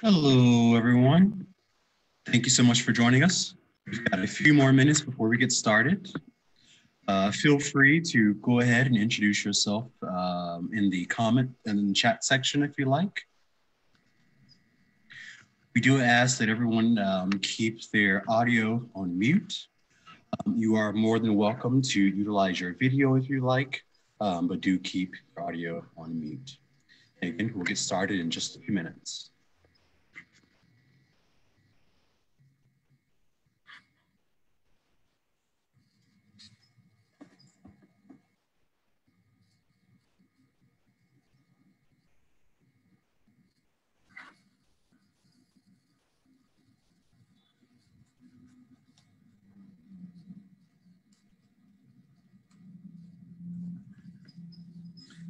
Hello, everyone. Thank you so much for joining us. We've got a few more minutes before we get started. Uh, feel free to go ahead and introduce yourself um, in the comment and chat section if you like. We do ask that everyone um, keeps their audio on mute. Um, you are more than welcome to utilize your video if you like, um, but do keep your audio on mute. And again, we'll get started in just a few minutes.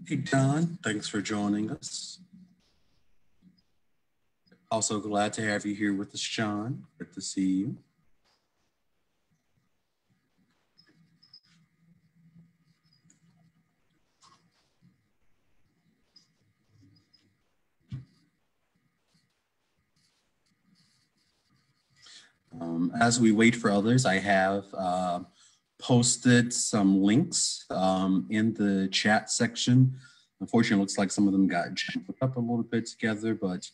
Hey, Don, thanks for joining us. Also glad to have you here with us, Sean. Good to see you. Um, as we wait for others, I have uh, posted some links um, in the chat section. Unfortunately, it looks like some of them got jumbled up a little bit together, but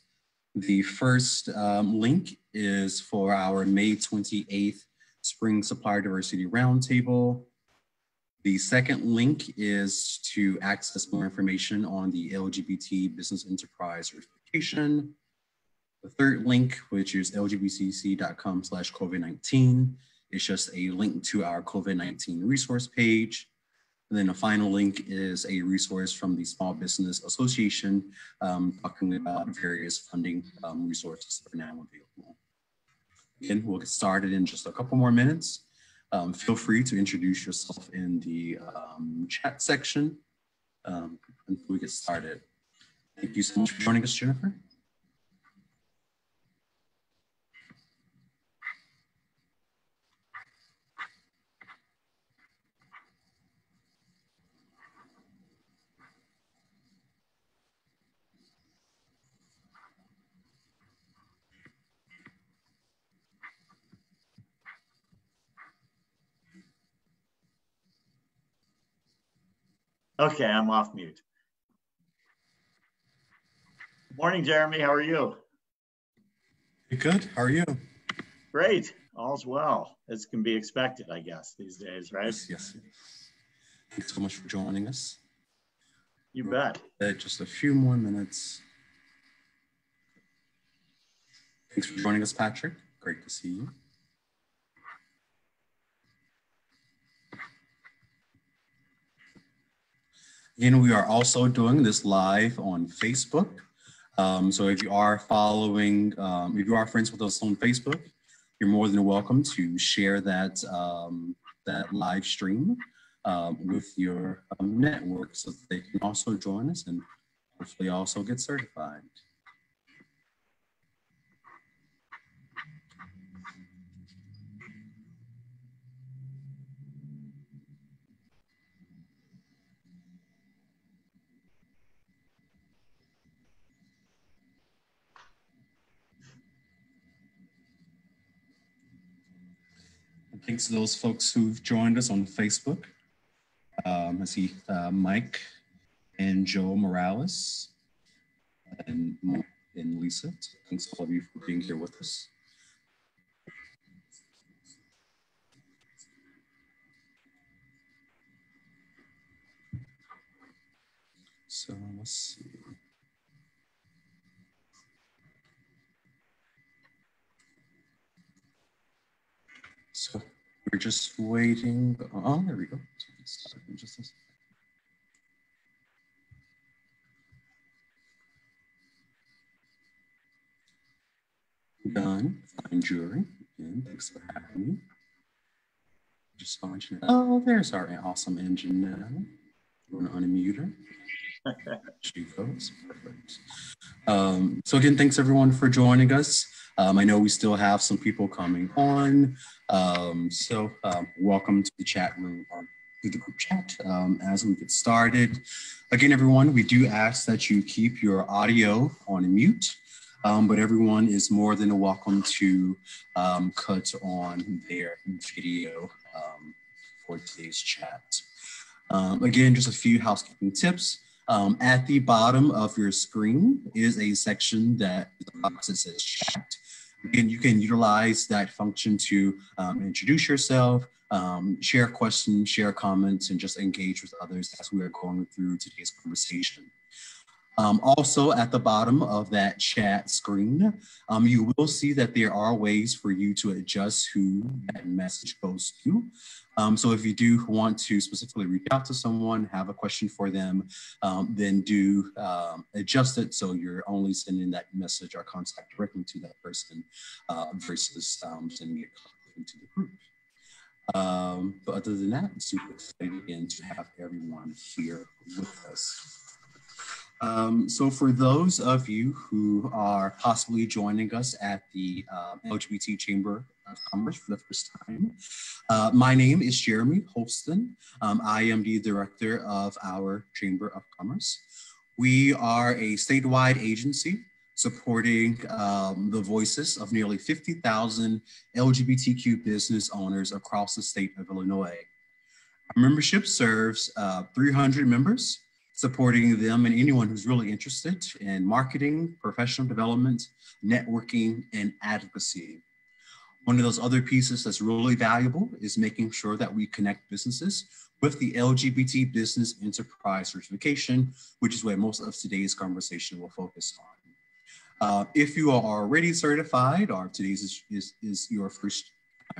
the first um, link is for our May 28th Spring Supplier Diversity Roundtable. The second link is to access more information on the LGBT Business Enterprise Certification. The third link, which is lgbtcc.com slash COVID-19, it's just a link to our COVID-19 resource page. And then a final link is a resource from the Small Business Association um, talking about various funding um, resources that are now available. Again, we'll get started in just a couple more minutes. Um, feel free to introduce yourself in the um, chat section um, until we get started. Thank you so much for joining us, Jennifer. Okay, I'm off mute. Morning, Jeremy. How are you? Good. How are you? Great. All's well, as can be expected, I guess, these days, right? Yes. yes. Thanks so much for joining us. You bet. Uh, just a few more minutes. Thanks for joining us, Patrick. Great to see you. Again, we are also doing this live on Facebook. Um, so if you are following, um, if you are friends with us on Facebook, you're more than welcome to share that, um, that live stream um, with your um, network so that they can also join us and hopefully also get certified. Thanks to those folks who've joined us on Facebook. Um, I see uh, Mike and Joe Morales and, and Lisa. Thanks all of you for being here with us. So let's see. So we're just waiting. Oh, there we go. Just a Done. Fine jury, Again, thanks for having me. Just launching it. Oh, there's our awesome engine now. We're going to unmute her. she goes. Perfect. Um, so again, thanks everyone for joining us. Um, I know we still have some people coming on. Um, so um, welcome to the chat room or to the group chat um, as we get started. Again, everyone, we do ask that you keep your audio on mute. um, but everyone is more than welcome to um, cut on their video um, for today's chat. Um, again, just a few housekeeping tips. Um, at the bottom of your screen is a section that box that says chat. Again, you can utilize that function to um, introduce yourself, um, share questions, share comments, and just engage with others as we are going through today's conversation. Um, also at the bottom of that chat screen, um, you will see that there are ways for you to adjust who that message goes to. Um, so if you do want to specifically reach out to someone, have a question for them, um, then do um, adjust it so you're only sending that message or contact directly to that person uh, versus um, sending it into the group. Um, but other than that, I'm super excited again to have everyone here with us. Um, so for those of you who are possibly joining us at the uh, LGBT Chamber Commerce for the first time, uh, my name is Jeremy Holston. Um, I am the director of our Chamber of Commerce. We are a statewide agency supporting um, the voices of nearly 50,000 LGBTQ business owners across the state of Illinois. Our membership serves uh, 300 members supporting them and anyone who's really interested in marketing, professional development, networking, and advocacy. One of those other pieces that's really valuable is making sure that we connect businesses with the LGBT Business Enterprise Certification, which is where most of today's conversation will focus on. Uh, if you are already certified or today's is, is, is your first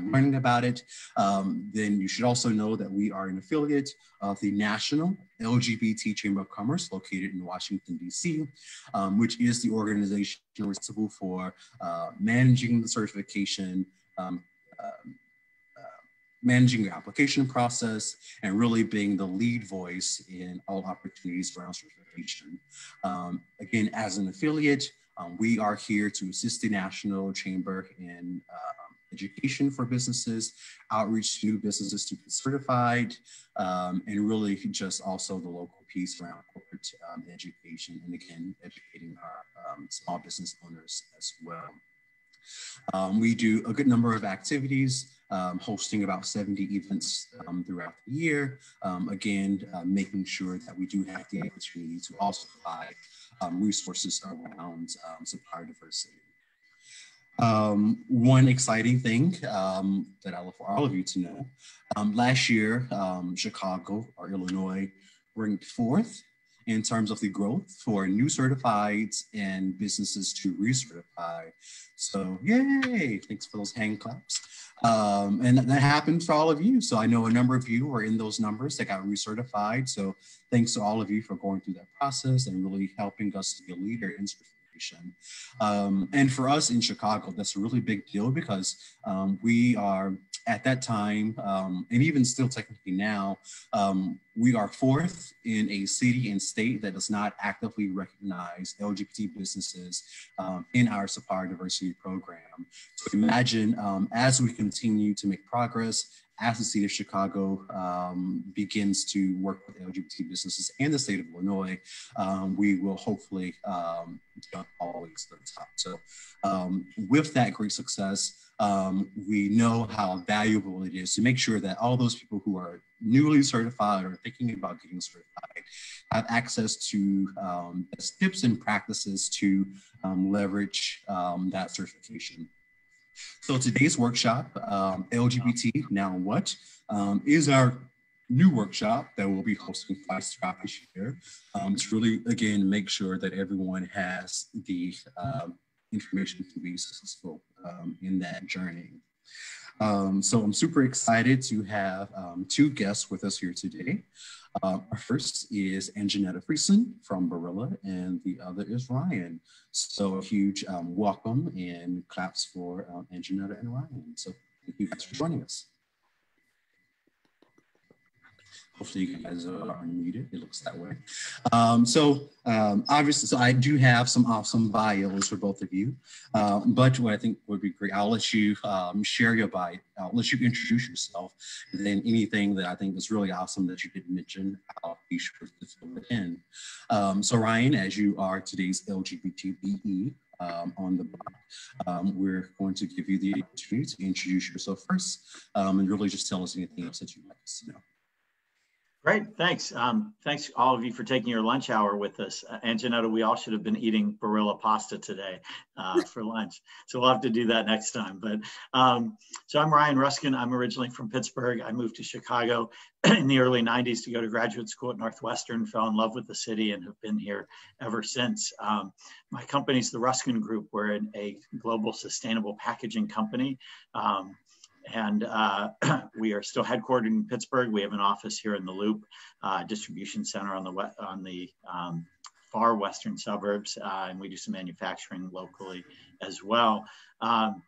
Learning about it, um, then you should also know that we are an affiliate of the National LGBT Chamber of Commerce located in Washington, D.C., um, which is the organization responsible for uh, managing the certification, um, uh, uh, managing the application process, and really being the lead voice in all opportunities around certification. Um, again, as an affiliate, um, we are here to assist the National Chamber in uh, education for businesses, outreach to new businesses to be certified, um, and really just also the local piece around corporate um, education and again, educating our um, small business owners as well. Um, we do a good number of activities, um, hosting about 70 events um, throughout the year. again, uh, making sure that we do have the opportunity to also provide resources around supplier diversity. Um, one exciting thing um, that I look for all of you to know, um, last year, um, Chicago or Illinois ranked fourth in terms of the growth for new certifieds and businesses to recertify. So yay, thanks for those hand claps. Um, and that happened for all of you. So I know a number of you were in those numbers that got recertified. So thanks to all of you for going through that process and really helping us to be a leader in certification um, and for us in Chicago, that's a really big deal because um, we are at that time, um, and even still technically now, um, we are fourth in a city and state that does not actively recognize LGBT businesses um, in our supplier diversity program. So imagine um, as we continue to make progress as the city of Chicago um, begins to work with LGBT businesses and the state of Illinois, um, we will hopefully um, always to the top. So, um, with that great success, um, we know how valuable it is to make sure that all those people who are newly certified or thinking about getting certified have access to um, tips and practices to leverage that certification. So today's workshop, um, LGBT Now What, um, is our new workshop that we'll be hosting twice throughout this year. Um, to really, again, make sure that everyone has the um, information to be successful um, in that journey. Um, so I'm super excited to have um, two guests with us here today. Uh, our first is Angenetta Frison from Barilla, and the other is Ryan. So a huge um, welcome and claps for um, Anjanetta and Ryan. So thank you guys for joining us. Hopefully you guys are unmuted. It looks that way. Um, so um, obviously, so I do have some awesome bios for both of you. Uh, but what I think would be great, I'll let you um, share your bio. I'll let you introduce yourself. And then anything that I think is really awesome that you didn't mention, I'll be sure to fill it in. Um, so Ryan, as you are today's LGBTBE um, on the block. Um, we're going to give you the opportunity to introduce yourself first um, and really just tell us anything else that you'd like us to know. Great, thanks. Um, thanks all of you for taking your lunch hour with us. Uh, Angenetta, we all should have been eating Barilla pasta today uh, for lunch. So we'll have to do that next time. But um, so I'm Ryan Ruskin. I'm originally from Pittsburgh. I moved to Chicago in the early 90s to go to graduate school at Northwestern, fell in love with the city and have been here ever since. Um, my company's the Ruskin Group. We're a global sustainable packaging company. Um, and uh, we are still headquartered in Pittsburgh. We have an office here in the Loop, uh, distribution center on the on the um, far western suburbs, uh, and we do some manufacturing locally as well. Um,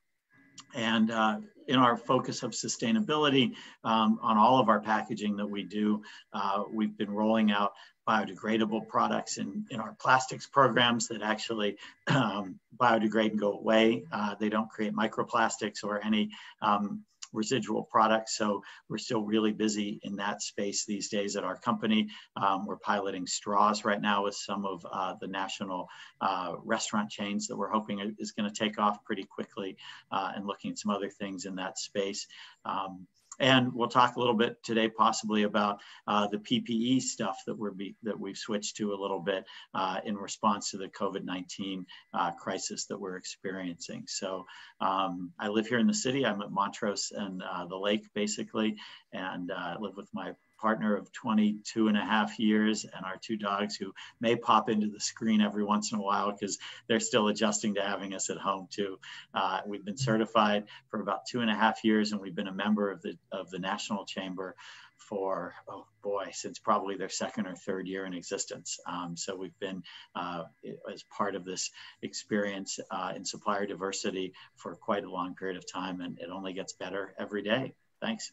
and uh, in our focus of sustainability um, on all of our packaging that we do, uh, we've been rolling out biodegradable products in, in our plastics programs that actually um, biodegrade and go away. Uh, they don't create microplastics or any um, residual products. So we're still really busy in that space these days at our company. Um, we're piloting straws right now with some of uh, the national uh, restaurant chains that we're hoping is going to take off pretty quickly uh, and looking at some other things in that space. Um, and we'll talk a little bit today, possibly about uh, the PPE stuff that we're be, that we've switched to a little bit uh, in response to the COVID-19 uh, crisis that we're experiencing. So um, I live here in the city. I'm at Montrose and uh, the lake, basically, and uh, live with my partner of 22 and a half years and our two dogs who may pop into the screen every once in a while because they're still adjusting to having us at home too. Uh, we've been certified for about two and a half years and we've been a member of the, of the National Chamber for, oh boy, since probably their second or third year in existence. Um, so we've been uh, as part of this experience uh, in supplier diversity for quite a long period of time and it only gets better every day. Thanks.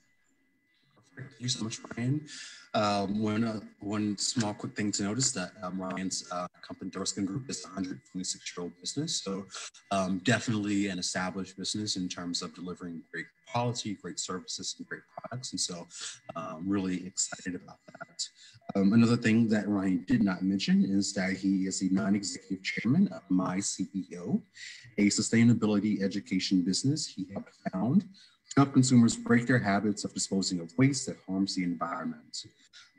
Thank you so much, Ryan. Um, one, uh, one small quick thing to notice that um, Ryan's uh, company, the Ruskin Group, is a 126 year old business. So um, definitely an established business in terms of delivering great quality, great services, and great products. And so um, really excited about that. Um, another thing that Ryan did not mention is that he is the non-executive chairman of My CEO, a sustainability education business he helped found help consumers break their habits of disposing of waste that harms the environment.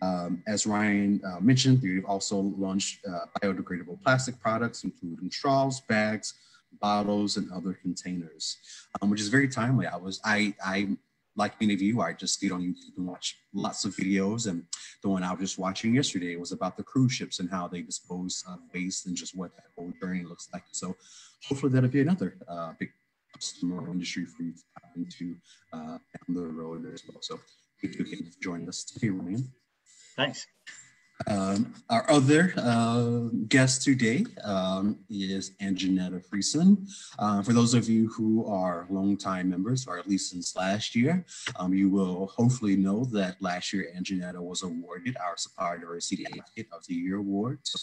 Um, as Ryan uh, mentioned, they've also launched uh, biodegradable plastic products, including straws, bags, bottles, and other containers, um, which is very timely. I was, I, I, like many of you, I just get on YouTube and watch lots of videos. And the one I was just watching yesterday was about the cruise ships and how they dispose of waste and just what that whole journey looks like. So hopefully that'll be another uh, big customer industry for you to tap into uh, down the road as well. So if you can join us today, Ryan. Thanks. Um, our other uh, guest today um, is Angenetta Frison. Uh, for those of you who are longtime members, or at least since last year, um, you will hopefully know that last year Anjanetta was awarded our Supplier Diversity Advocate of the Year award. So,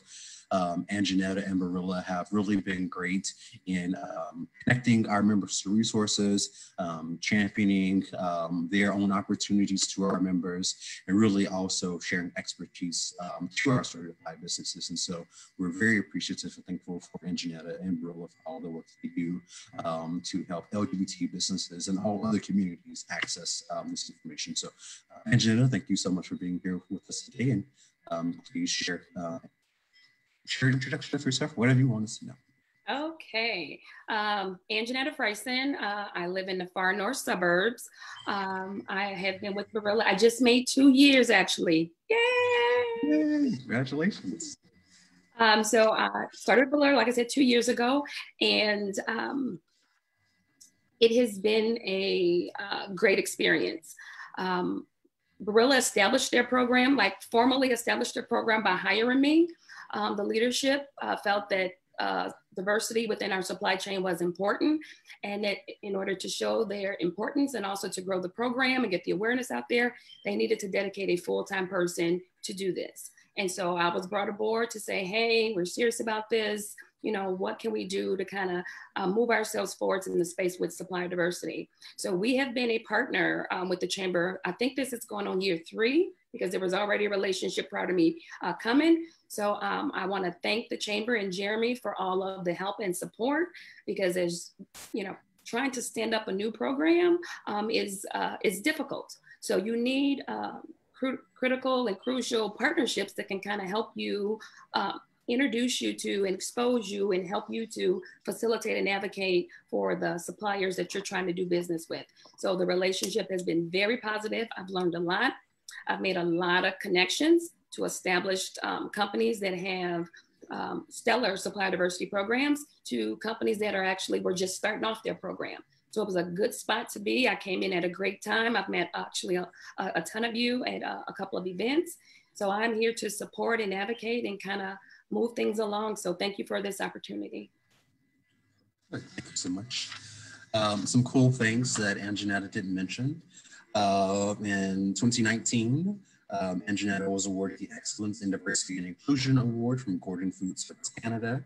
um, Angenetta and Barilla have really been great in um, connecting our members to resources, um, championing um, their own opportunities to our members, and really also sharing expertise um, to our certified businesses. And so we're very appreciative and thankful for Angenetta and Barilla for all the work they do um, to help LGBT businesses and all other communities access this information. So uh, thank you so much for being here with us today. And please share uh, share introduction of yourself, whatever you want us to know. Okay. Um, Angenetta Frison. Uh, I live in the far north suburbs. Um, I have been with Barilla. I just made two years actually. Yay! Yay. Congratulations. Um, so I started Barilla, like I said, two years ago. And um, it has been a uh, great experience. Um, Barilla established their program, like formally established their program by hiring me. Um, the leadership uh, felt that uh, diversity within our supply chain was important and that in order to show their importance and also to grow the program and get the awareness out there, they needed to dedicate a full-time person to do this. And so I was brought aboard to say, hey, we're serious about this. You know, what can we do to kind of uh, move ourselves forwards in the space with supplier diversity? So we have been a partner um, with the chamber. I think this is going on year three because there was already a relationship prior to me uh, coming. So um, I want to thank the chamber and Jeremy for all of the help and support because as you know, trying to stand up a new program um, is uh, is difficult. So you need uh, cr critical and crucial partnerships that can kind of help you uh, introduce you to and expose you and help you to facilitate and advocate for the suppliers that you're trying to do business with. So the relationship has been very positive. I've learned a lot. I've made a lot of connections to established um, companies that have um, stellar supplier diversity programs to companies that are actually were just starting off their program. So it was a good spot to be. I came in at a great time. I've met actually a, a ton of you at a, a couple of events. So I'm here to support and advocate and kind of move things along. So thank you for this opportunity. Thank you so much. Um, some cool things that Angenetta didn't mention. Uh, in 2019, um, Angenetta was awarded the Excellence in Diversity and Inclusion Award from Gordon Food Service Canada.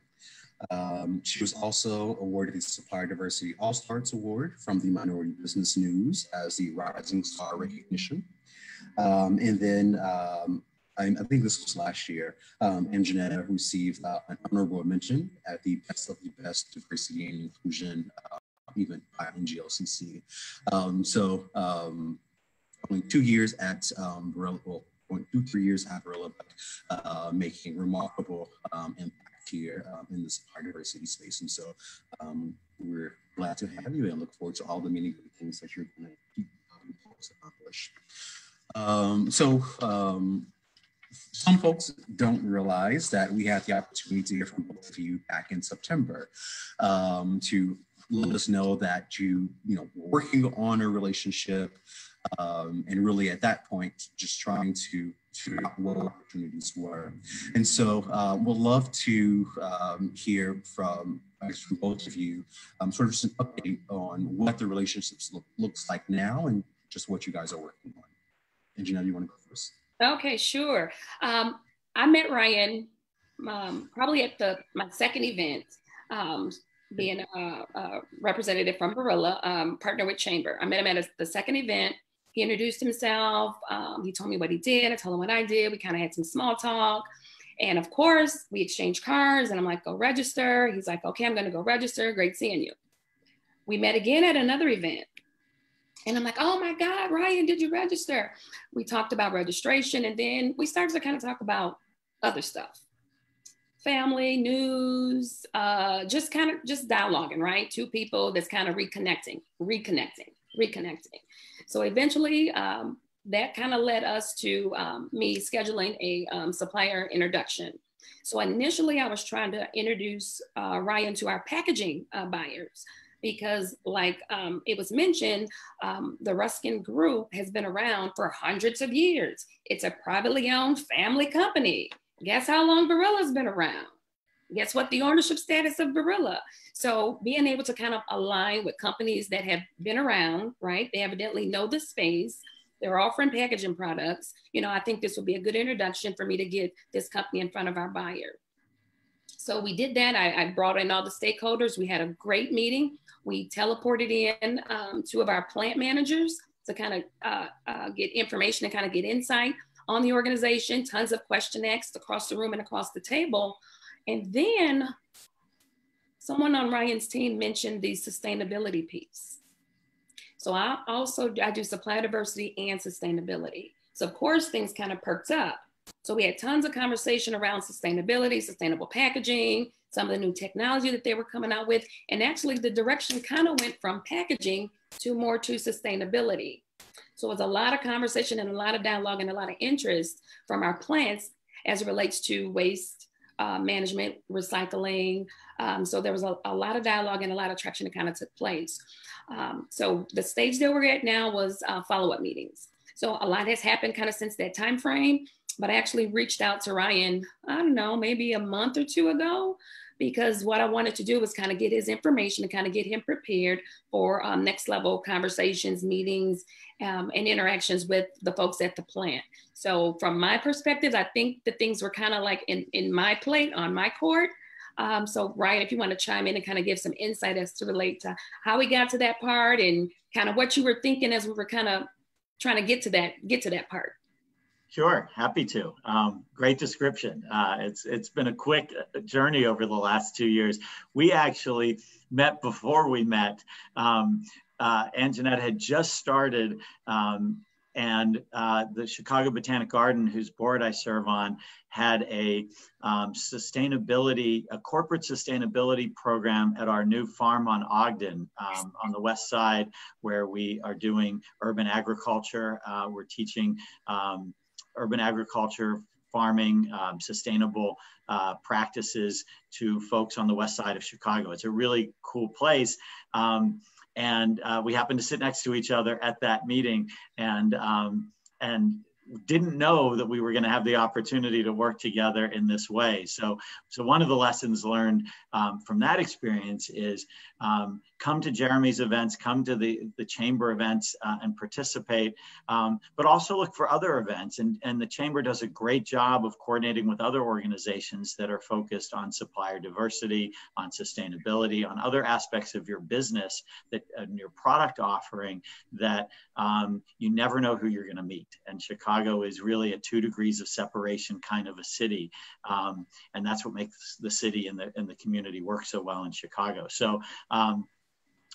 Um, she was also awarded the Supplier Diversity All Stars Award from the Minority Business News as the Rising Star recognition. Um, and then um, I, I, think this was last year, um, Angenetta received uh, an honorable mention at the Best of the Best Diversity and Inclusion uh, event by NGLCC. Um, so um, only two years at um, Barilla, well, two, three years at Barilla, but uh, making remarkable um, impact here um, in this diversity space. And so um, we're glad to have you and look forward to all the many good things that you're going to keep accomplish. Um, so um, some folks don't realize that we had the opportunity to hear from both of you back in September um, to let us know that you, you know, working on a relationship um, and really at that point, just trying to figure out what opportunities were. And so uh, we'll love to um, hear from, from both of you, um, sort of just an update on what the relationships look, looks like now and just what you guys are working on. And Janelle, you want to go first? Okay, sure. Um, I met Ryan um, probably at the my second event, um, being a, a, representative from Barilla, um, partner with Chamber. I met him at a, the second event. He introduced himself. Um, he told me what he did. I told him what I did. We kind of had some small talk. And of course, we exchanged cards and I'm like, go register. He's like, okay, I'm going to go register. Great seeing you. We met again at another event. And I'm like, oh my God, Ryan, did you register? We talked about registration and then we started to kind of talk about other stuff family, news, uh, just kind of just dialoguing, right? Two people that's kind of reconnecting, reconnecting, reconnecting. So eventually, um, that kind of led us to um, me scheduling a um, supplier introduction. So initially, I was trying to introduce uh, Ryan to our packaging uh, buyers because like um, it was mentioned, um, the Ruskin Group has been around for hundreds of years. It's a privately owned family company. Guess how long Barilla's been around? Guess what the ownership status of Barilla? So being able to kind of align with companies that have been around, right? They evidently know the space. They're offering packaging products. You know, I think this would be a good introduction for me to get this company in front of our buyer. So we did that. I, I brought in all the stakeholders. We had a great meeting. We teleported in um, two of our plant managers to kind of uh, uh, get information and kind of get insight on the organization, tons of question asked across the room and across the table. And then someone on Ryan's team mentioned the sustainability piece. So I also, I do supply diversity and sustainability. So of course things kind of perked up. So we had tons of conversation around sustainability, sustainable packaging, some of the new technology that they were coming out with. And actually the direction kind of went from packaging to more to sustainability. So it was a lot of conversation and a lot of dialogue and a lot of interest from our plants as it relates to waste uh, management, recycling. Um, so there was a, a, lot of dialogue and a lot of traction that kind of took place. Um, so the stage that we're at now was uh, follow-up meetings. So a lot has happened kind of since that time frame but I actually reached out to Ryan, I don't know, maybe a month or two ago, because what I wanted to do was kind of get his information and kind of get him prepared for um, next level conversations, meetings, um, and interactions with the folks at the plant. So from my perspective, I think the things were kind of like in, in my plate on my court. Um, so Ryan, if you want to chime in and kind of give some insight as to relate to how we got to that part and kind of what you were thinking as we were kind of trying to get to that get to that part. Sure, happy to. Um, great description. Uh, it's it's been a quick uh, journey over the last two years. We actually met before we met. Um, uh, Anjanette had just started um, and uh, the Chicago Botanic Garden, whose board I serve on, had a um, sustainability, a corporate sustainability program at our new farm on Ogden um, on the west side, where we are doing urban agriculture. Uh, we're teaching um, urban agriculture farming, um, sustainable uh, practices to folks on the west side of Chicago. It's a really cool place. Um, and uh, we happened to sit next to each other at that meeting and um, and didn't know that we were going to have the opportunity to work together in this way. So, so one of the lessons learned um, from that experience is um, come to Jeremy's events, come to the, the chamber events uh, and participate, um, but also look for other events. And, and the chamber does a great job of coordinating with other organizations that are focused on supplier diversity, on sustainability, on other aspects of your business that and your product offering that um, you never know who you're going to meet. And Chicago is really a two degrees of separation kind of a city. Um, and that's what makes the city and the, and the community work so well in Chicago. So um,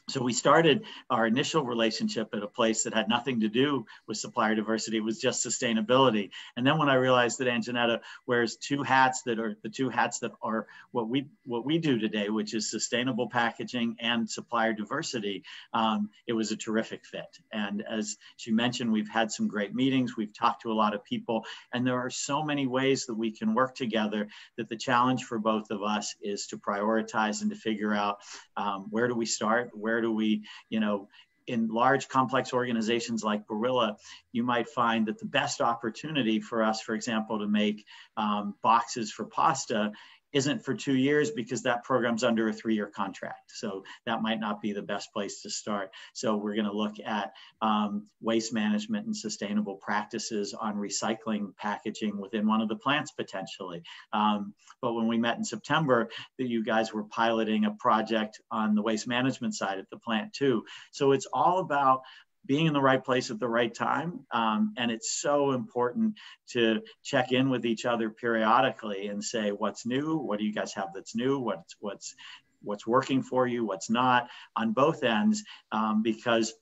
so we started our initial relationship at a place that had nothing to do with supplier diversity. It was just sustainability. And then when I realized that Angenetta wears two hats that are the two hats that are what we what we do today, which is sustainable packaging and supplier diversity, um, it was a terrific fit. And as she mentioned, we've had some great meetings. We've talked to a lot of people, and there are so many ways that we can work together. That the challenge for both of us is to prioritize and to figure out um, where do we start, where where do we, you know, in large complex organizations like Barilla, you might find that the best opportunity for us, for example, to make um, boxes for pasta isn't for two years because that program's under a three-year contract. So that might not be the best place to start. So we're going to look at um, waste management and sustainable practices on recycling packaging within one of the plants potentially. Um, but when we met in September, that you guys were piloting a project on the waste management side at the plant too. So it's all about being in the right place at the right time. Um, and it's so important to check in with each other periodically and say, what's new? What do you guys have that's new? What's, what's, what's working for you? What's not on both ends? Um, because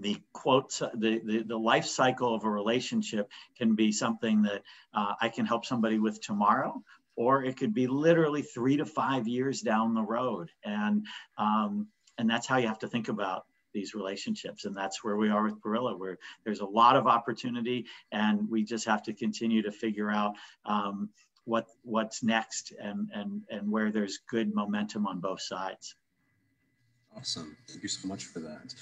the quotes, the, the, the, life cycle of a relationship can be something that uh, I can help somebody with tomorrow, or it could be literally three to five years down the road. And, um, and that's how you have to think about these relationships. And that's where we are with Barilla, where there's a lot of opportunity and we just have to continue to figure out um, what what's next and, and, and where there's good momentum on both sides. Awesome. Thank you so much for that.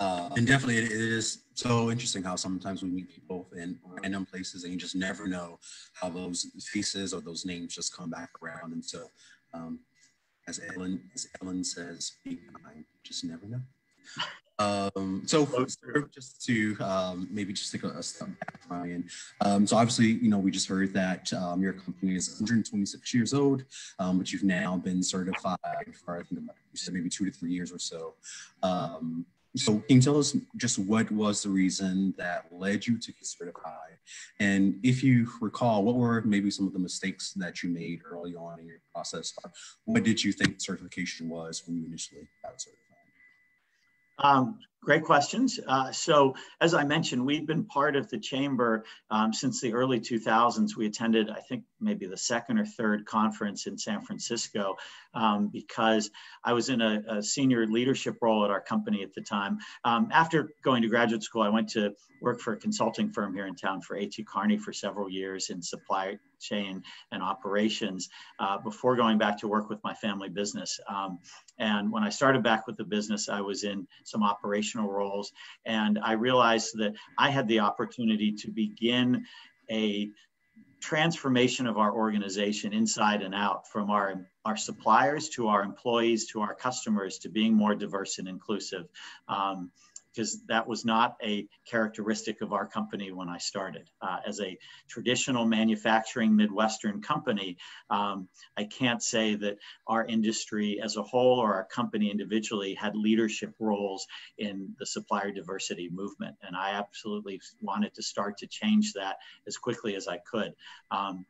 Uh, and definitely, it, it is so interesting how sometimes we meet people in random places and you just never know how those faces or those names just come back around. And so, um, as Ellen, as Ellen says, be kind, just never know. Um, so just to um, maybe just take a, step back, Ryan. Um, so obviously, you know, we just heard that um, your company is 126 years old, um, but you've now been certified for I think about, you said maybe two to three years or so. Um, so can you tell us just what was the reason that led you to get certified? And if you recall, what were maybe some of the mistakes that you made early on in your process? What did you think certification was when you initially got certified? Um, great questions. Uh, so as I mentioned, we've been part of the chamber um, since the early 2000s. We attended, I think, maybe the second or third conference in San Francisco um, because I was in a, a, senior leadership role at our company at the time. Um, after going to graduate school, I went to work for a consulting firm here in town for A.T. Kearney for several years in supply chain and operations uh, before going back to work with my family business. Um, and when I started back with the business, I was in some operational roles. And I realized that I had the opportunity to begin a transformation of our organization inside and out from our, our suppliers to our employees to our customers to being more diverse and inclusive. Um, because that was not a characteristic of our company when I started. Uh, as a traditional manufacturing Midwestern company, um, I can't say that our industry as a whole or our company individually had leadership roles in the supplier diversity movement. And I absolutely wanted to start to change that as quickly as I could. Um,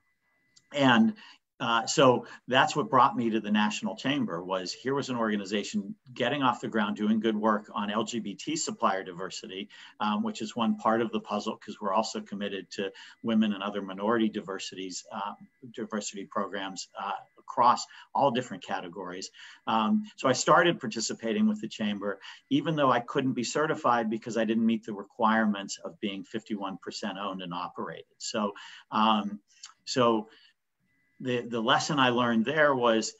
and uh, so that's what brought me to the national chamber was here was an organization getting off the ground doing good work on lgbt supplier diversity um, which is one part of the puzzle because we're also committed to women and other minority diversities uh, diversity programs uh, across all different categories. Um, so i started participating with the chamber even though i couldn't be certified because i didn't meet the requirements of being 51% owned and operated. So um, so the, the lesson I learned there was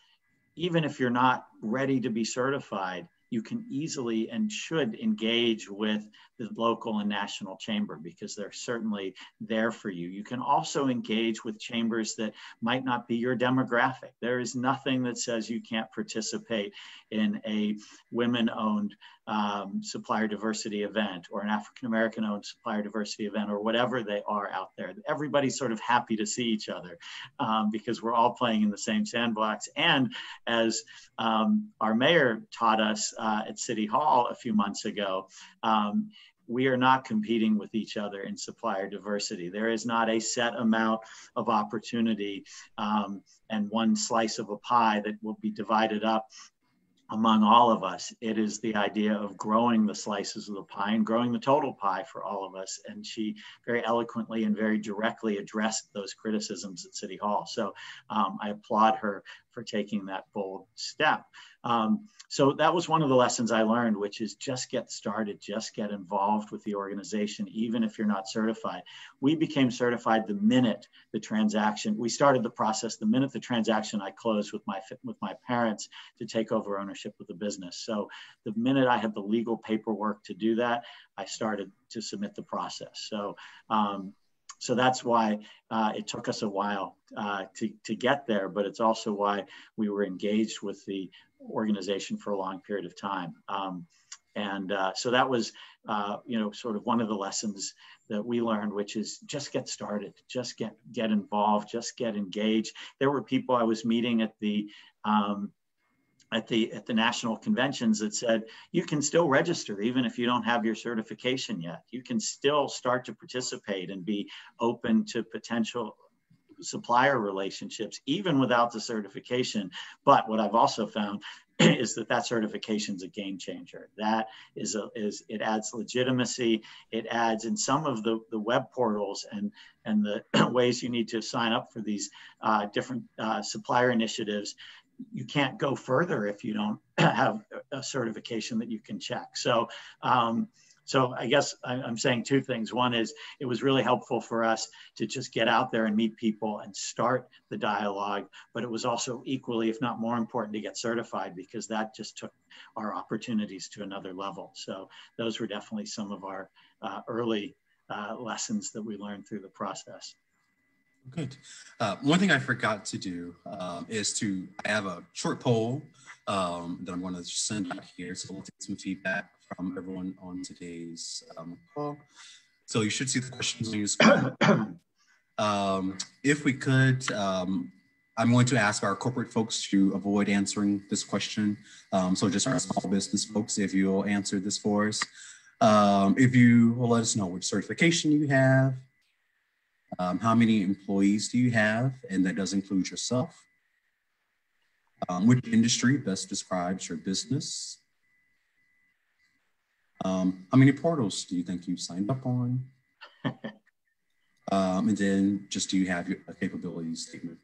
even if you're not ready to be certified, you can easily and should engage with the local and national chamber because they're certainly there for you. You can also engage with chambers that might not be your demographic. There is nothing that says you can't participate in a women owned um, supplier diversity event or an African American owned supplier diversity event or whatever they are out there. Everybody's sort of happy to see each other um, because we're all playing in the same sandbox. And as um, our mayor taught us uh, at City Hall a few months ago, um, we are not competing with each other in supplier diversity. There is not a set amount of opportunity um, and one slice of a pie that will be divided up among all of us. It is the idea of growing the slices of the pie and growing the total pie for all of us. And she very eloquently and very directly addressed those criticisms at City Hall. So um, I applaud her for taking that bold step. Um, so that was one of the lessons I learned, which is just get started, just get involved with the organization, even if you're not certified. We became certified the minute the transaction, we started the process the minute the transaction I closed with my, with my parents to take over ownership of the business. So the minute I had the legal paperwork to do that, I started to submit the process. So um, so that's why uh, it took us a while uh, to, to get there, but it's also why we were engaged with the organization for a long period of time. Um, and uh, so that was, uh, you know, sort of one of the lessons that we learned, which is just get started, just get get involved, just get engaged. There were people I was meeting at the um, at the at the national conventions that said you can still register even if you don't have your certification yet. You can still start to participate and be open to potential supplier relationships even without the certification. But what i've also found is that that certification is a game changer. That is a, is it adds legitimacy. It adds in some of the the web portals and and the ways you need to sign up for these uh, different uh, supplier initiatives you can't go further if you don't have a certification that you can check. So, um, so I guess I'm saying two things. One is it was really helpful for us to just get out there and meet people and start the dialogue, but it was also equally, if not more important, to get certified because that just took our opportunities to another level. So those were definitely some of our uh, early uh, lessons that we learned through the process. Good. Uh, one thing I forgot to do um, is to I have a short poll um, that I'm going to send out here. So we'll take some feedback from everyone on today's um, call. So you should see the questions on your screen. Um, if we could, um, I'm going to ask our corporate folks to avoid answering this question. So just our small business folks, if you'll answer this for us. if you will let us know which certification you have, um, how many employees do you have? And that does include yourself. Um, which industry best describes your business? Um, how many portals do you think you've signed up on? Um, and then just do you have your capability statement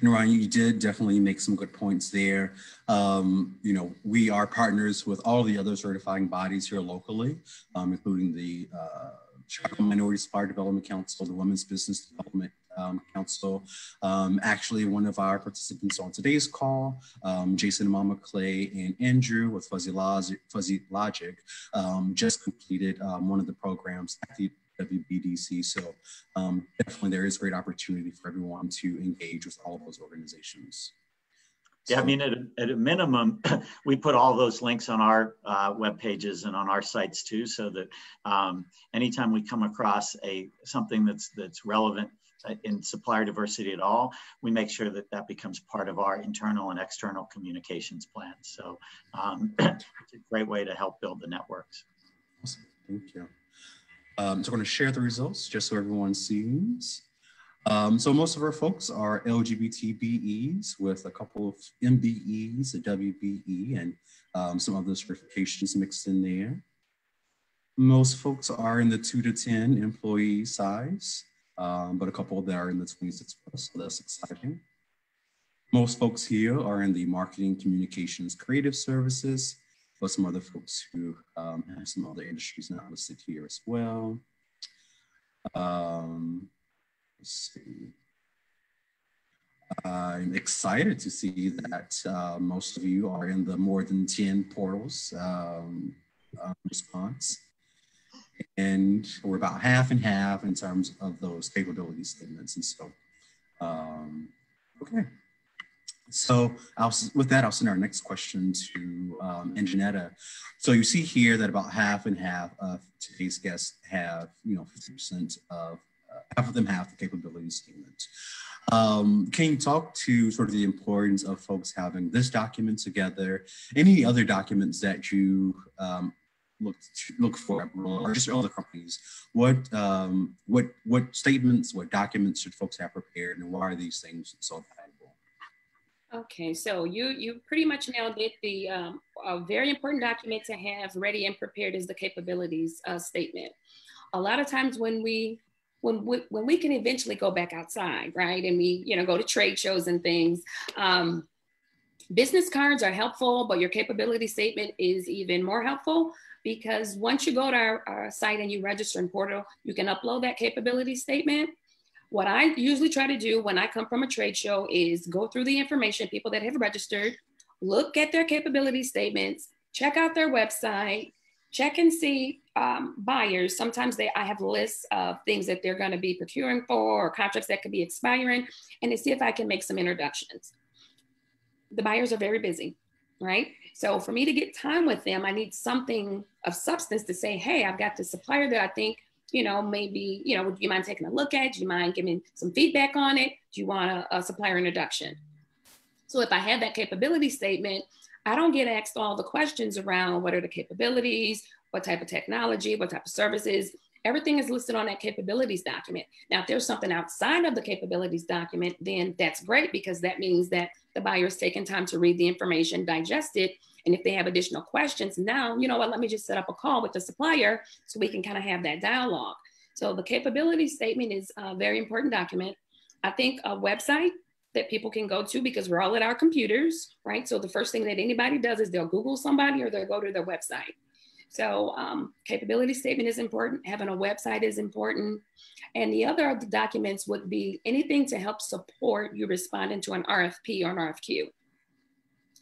And Ryan, you did definitely make some good points there. Um, you know, we are partners with all the other certifying bodies here locally, um, including the uh, Chicago Minority Supplier Development Council, the Women's Business Development um, Council. Um, actually, one of our participants on today's call, um, Jason Mamaclay and Andrew with Fuzzy Logic, Fuzzy Logic um, just completed um, one of the programs at the WBDC. So um, definitely there is great opportunity for everyone to engage with all of those organizations. Yeah, I mean, at a, at a minimum, we put all those links on our uh, web pages and on our sites too, so that um, anytime we come across a something that's that's relevant in supplier diversity at all, we make sure that that becomes part of our internal and external communications plan. So um, it's a great way to help build the networks. Awesome, thank you. Um, so we're going to share the results just so everyone sees. Um, so most of our folks are LGBT BEs with a couple of MBEs, a WBE, and um, some other certifications mixed in there. Most folks are in the two to 10 employee size, um, but a couple that are in the 26 plus, so that's exciting. Most folks here are in the marketing, communications, creative services, some other folks who um, have some other industries not listed here as well. Um, let's see. I'm excited to see that uh, most of you are in the more than 10 portals um, uh, response. And we're about half and half in terms of those capability statements. And so, um, okay. So I'll, with that, I'll send our next question to um. So you see here that about half and half of today's guests have, you know, 50% of, uh, half of them have the capability statement. Um, can you talk to sort of the importance of folks having this document together? Any other documents that you um, look look for, or just other companies? What um, what what statements, what documents should folks have prepared, and why are these things so valuable? Okay, so you you pretty much nailed it. The um, a very important document to have ready and prepared is the capabilities uh, statement. A lot of times when we when we, when we can eventually go back outside, right, and we you know go to trade shows and things. Um, business cards are helpful, but your capability statement is even more helpful because once you go to our, our site and you register in portal, you can upload that capability statement what I usually try to do when I come from a trade show is go through the information, people that have registered, look at their capability statements, check out their website, check and see um, buyers. Sometimes they, I have lists of things that they're going to be procuring for or contracts that could be expiring, and to see if I can make some introductions. The buyers are very busy, right? So for me to get time with them, I need something of substance to say, hey, I've got the supplier that I think you know, maybe, you know, would you mind taking a look at? Do you mind giving some feedback on it? Do you want a, a supplier introduction? So if I have that capability statement, I don't get asked all the questions around what are the capabilities, what type of technology, what type of services. Everything is listed on that capabilities document. Now, if there's something outside of the capabilities document, then that's great because that means that the buyer is taking time to read the information, digest it, and if they have additional questions, now, you know what, let me just set up a call with the supplier so we can kind of have that dialogue. So the capability statement is a very important document. I think a website that people can go to because we're all at our computers, right? So the first thing that anybody does is they'll Google somebody or they'll go to their website. So um, capability statement is important. Having a website is important. And the other documents would be anything to help support you responding to an RFP or an RFQ.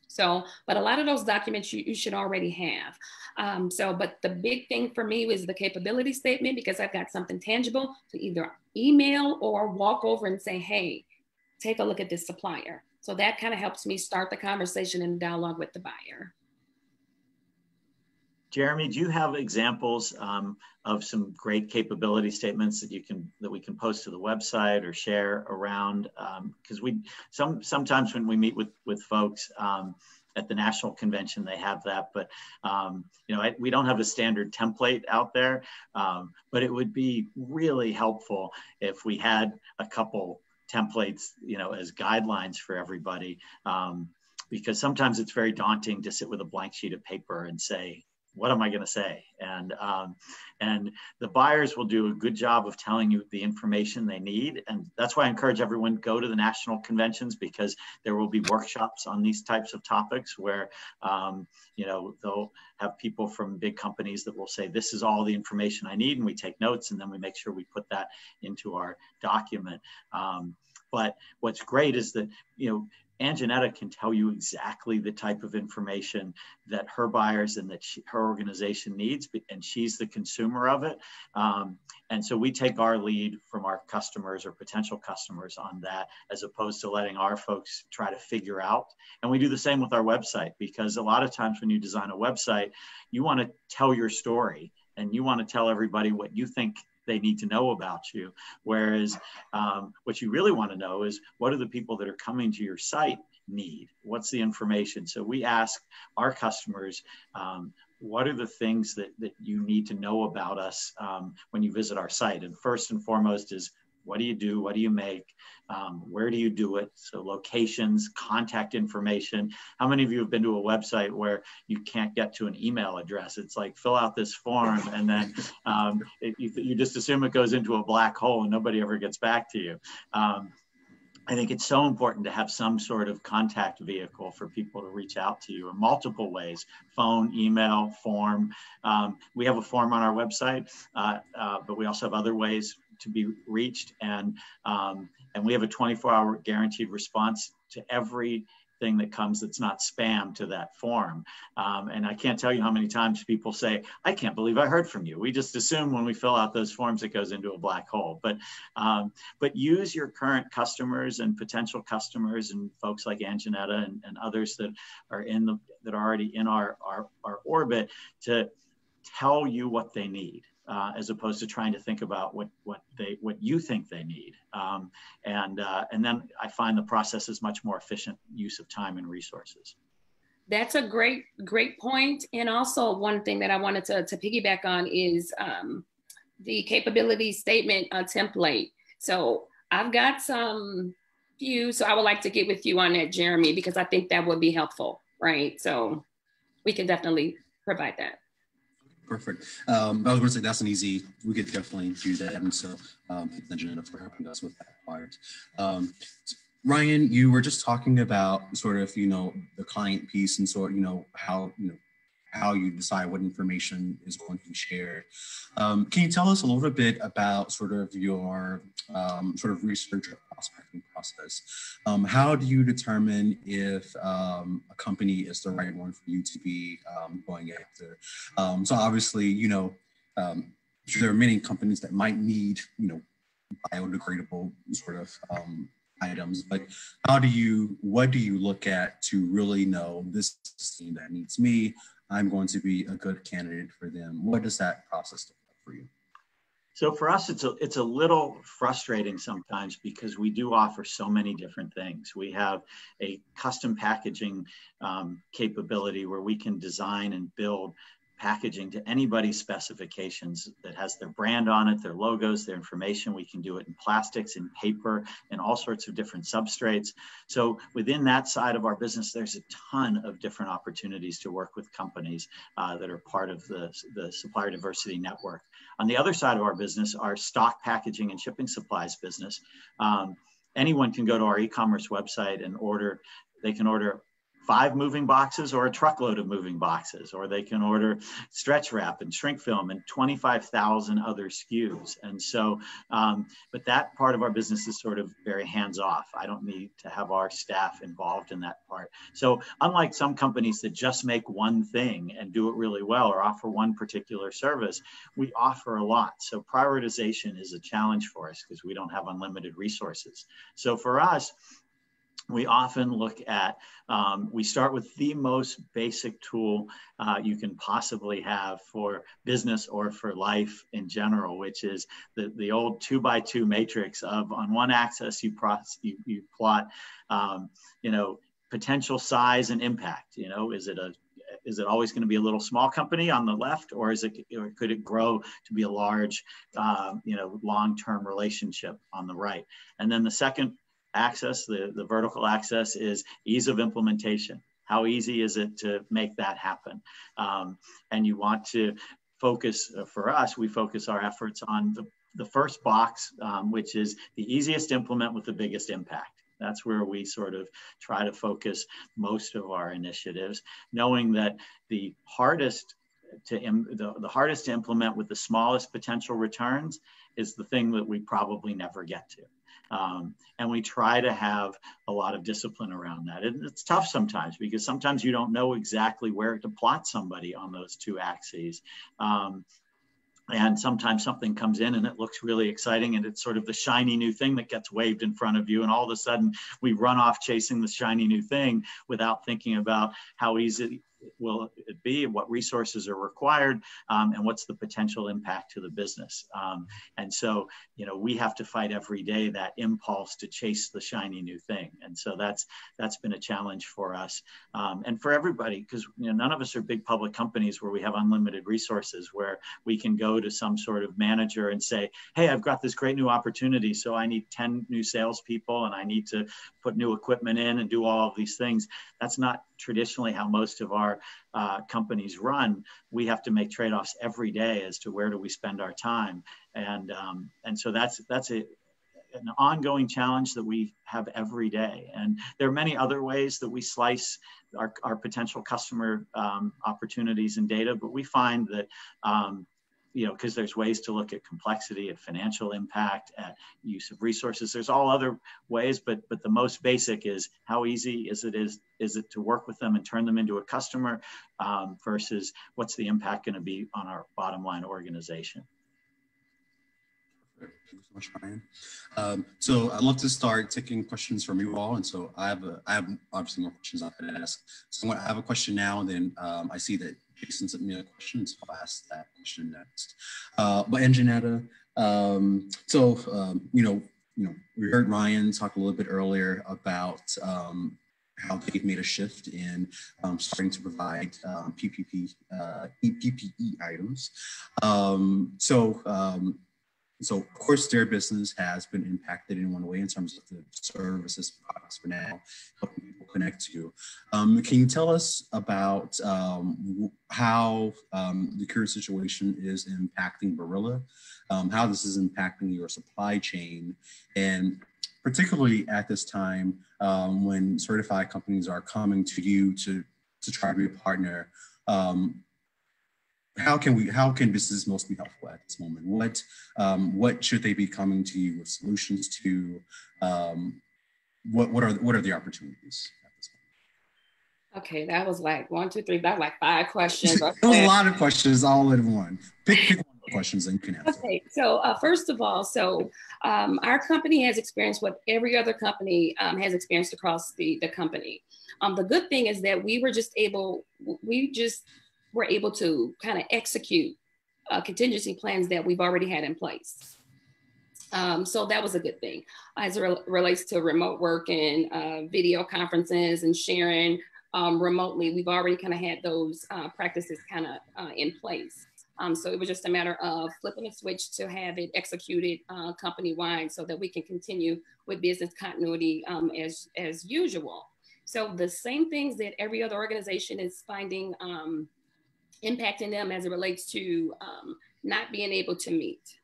So, but a lot of those documents you, you should already have. Um, so, but the big thing for me was the capability statement because I've got something tangible to either email or walk over and say, hey, take a look at this supplier. So that kind of helps me start the conversation and dialogue with the buyer. Jeremy, do you have examples um, of some great capability statements that you can that we can post to the website or share around? Because um, we some sometimes when we meet with with folks um, at the national convention, they have that, but um, you know I, we don't have a standard template out there. Um, but it would be really helpful if we had a couple templates, you know, as guidelines for everybody um, because sometimes it's very daunting to sit with a blank sheet of paper and say, what am I going to say? And um, and the buyers will do a good job of telling you the information they need, and that's why I encourage everyone go to the national conventions because there will be workshops on these types of topics where um, you know they'll have people from big companies that will say this is all the information I need, and we take notes, and then we make sure we put that into our document. Um, but what's great is that you know Angenetta can tell you exactly the type of information that her buyers and that she, her organization needs, and she's the consumer of it. Um, and so we take our lead from our customers or potential customers on that, as opposed to letting our folks try to figure out. And we do the same with our website because a lot of times when you design a website, you want to tell your story and you want to tell everybody what you think they need to know about you. Whereas um, what you really want to know is what do the people that are coming to your site need? What's the information? So we ask our customers, um, what are the things that, that you need to know about us um, when you visit our site? And first and foremost is what do you do? What do you make? Um, where do you do it? So locations, contact information. How many of you have been to a website where you can't get to an email address? It's like fill out this form and then um, it, you, you, just assume it goes into a black hole and nobody ever gets back to you. Um, I think it's so important to have some sort of contact vehicle for people to reach out to you in multiple ways phone, email, form. Um, we have a form on our website, uh, uh, but we also have other ways to be reached. And, um, and we have a 24 hour guaranteed response to every thing that comes that's not spam to that form. Um, and I can't tell you how many times people say, I can't believe I heard from you. We just assume when we fill out those forms, it goes into a black hole. But, um, but use your current customers and potential customers and folks like Angenetta and, and others that are in the, that are already in our, our, our orbit to tell you what they need uh, as opposed to trying to think about what what they what you think they need. Um, and uh, and then I find the process is much more efficient use of time and resources. That's a great great point. And also one thing that I wanted to to piggyback on is um, the capability statement uh, template. So I've got some few, so I would like to get with you on that, Jeremy, because I think that would be helpful, right? So we can definitely provide that. Perfect. Um, I was going to say that's an easy. We could definitely do that, and so um, thank you for helping us with that part. Um, Ryan, you were just talking about sort of you know the client piece and sort of, you know how you know how you decide what information is going to be shared. Um, can you tell us a little bit about sort of your um, sort of research prospecting process? Um, how do you determine if um, a company is the right one for you to be um, going after? Um, so obviously, you know, there are many companies that might need, you know, biodegradable sort of items but how do you what do you look at to really know this is the that needs me I'm going to be a good candidate for them. What does that process look like for you? So for us, it's a, it's a little frustrating sometimes because we do offer so many different things. We have a custom packaging um, capability where we can design and build packaging to anybody's specifications that has their brand on it, their logos, their information. We can do it in plastics, in paper, and all sorts of different substrates. So within that side of our business, there's a ton of different opportunities to work with companies uh, that are part of the, the supplier diversity network. On the other side of our business, our stock packaging and shipping supplies business. Um, anyone can go to our e-commerce website and order they can order five moving boxes or a truckload of moving boxes, or they can order stretch wrap and shrink film and 25,000 other SKUs. And so, um, but that part of our business is sort of very hands off. I don't need to have our staff involved in that part. So, unlike some companies that just make one thing and do it really well or offer one particular service, we offer a lot. So, prioritization is a challenge for us because we don't have unlimited resources. So, for us, we often look at, um, we start with the most basic tool uh, you can possibly have for business or for life in general, which is the, the old two by two matrix of on one axis you, process, you, you plot, um, you know, potential size and impact. You know, is it a is it always going to be a little small company on the left, or is it or could it grow to be a large, uh, you know, long-term relationship on the right? And then the second access, the, the vertical access is ease of implementation. How easy is it to make that happen? Um, and you want to focus, uh, for us, we focus our efforts on the, the first box, um, which is the easiest to implement with the biggest impact. That's where we sort of try to focus most of our initiatives, knowing that the hardest to the, the hardest to implement with the smallest potential returns is the thing that we probably never get to. Um, and we try to have a lot of discipline around that. And it's tough sometimes because sometimes you don't know exactly where to plot somebody on those two axes. Um, and sometimes something comes in and it looks really exciting and it's sort of the shiny new thing that gets waved in front of you and all of a sudden we run off chasing the shiny new thing without thinking about how easy will it be, what resources are required, um, and what's the potential impact to the business. Um, and so, you know, we have to fight every day that impulse to chase the shiny new thing. And so that's that's been a challenge for us um, and for everybody because you know none of us are big public companies where we have unlimited resources where we can go to some sort of manager and say, hey, I've got this great new opportunity, so I need 10 new salespeople and I need to put new equipment in and do all of these things. That's not traditionally how most of our uh, companies run, we have to make trade-offs every day as to where do we spend our time, and um, and so that's that's a an ongoing challenge that we have every day. And there are many other ways that we slice our, our potential customer um, opportunities and data, but we find that um, you know, because there's ways to look at complexity, at financial impact, at use of resources. There's all other ways, but but the most basic is how easy is it is is it to work with them and turn them into a customer um, versus what's the impact going to be on our bottom line organization. Thank you so much, Ryan. Um, so I'd love to start taking questions from you all. And so I have a, I have obviously more questions I could ask. So I have a question now, and then um, I see that Jason sent me a question, so I'll ask that question next. Uh, but Angenetta, um, so um, you know, you know, we heard Ryan talk a little bit earlier about um, how they've made a shift in um, starting to provide um, PPP, uh, PPE items. Um, so um, so of course their business has been impacted in one way in terms of the services products for now helping people connect to. Um, can you tell us about um, how um, the current situation is impacting Barilla, um, how this is impacting your supply chain, and particularly at this time um, when certified companies are coming to you to to try to be a partner um, how can we how can businesses most be helpful at this moment? What um, what should they be coming to you with solutions to? Um, what what are what are the opportunities at this point? okay that was like one two three that like five questions. Was a lot of questions all in one. Pick, pick one of the questions and you can answer. Okay so uh, first of all so um, our company has experienced what every other company um, has experienced across the the company. Um, the good thing is that we were just able we just we're able to kind of execute uh, contingency plans that we've already had in place. Um, so that was a good thing as it re- relates to remote work and uh, video conferences and sharing um, remotely. We've already kind of had those uh, practices kind of uh, in place. Um, so it was just a matter of flipping a switch to have it executed uh, company wide so that we can continue with business continuity um, as, as usual. So the same things that every other organization is finding um, impacting them as it relates to um, not being able to meet,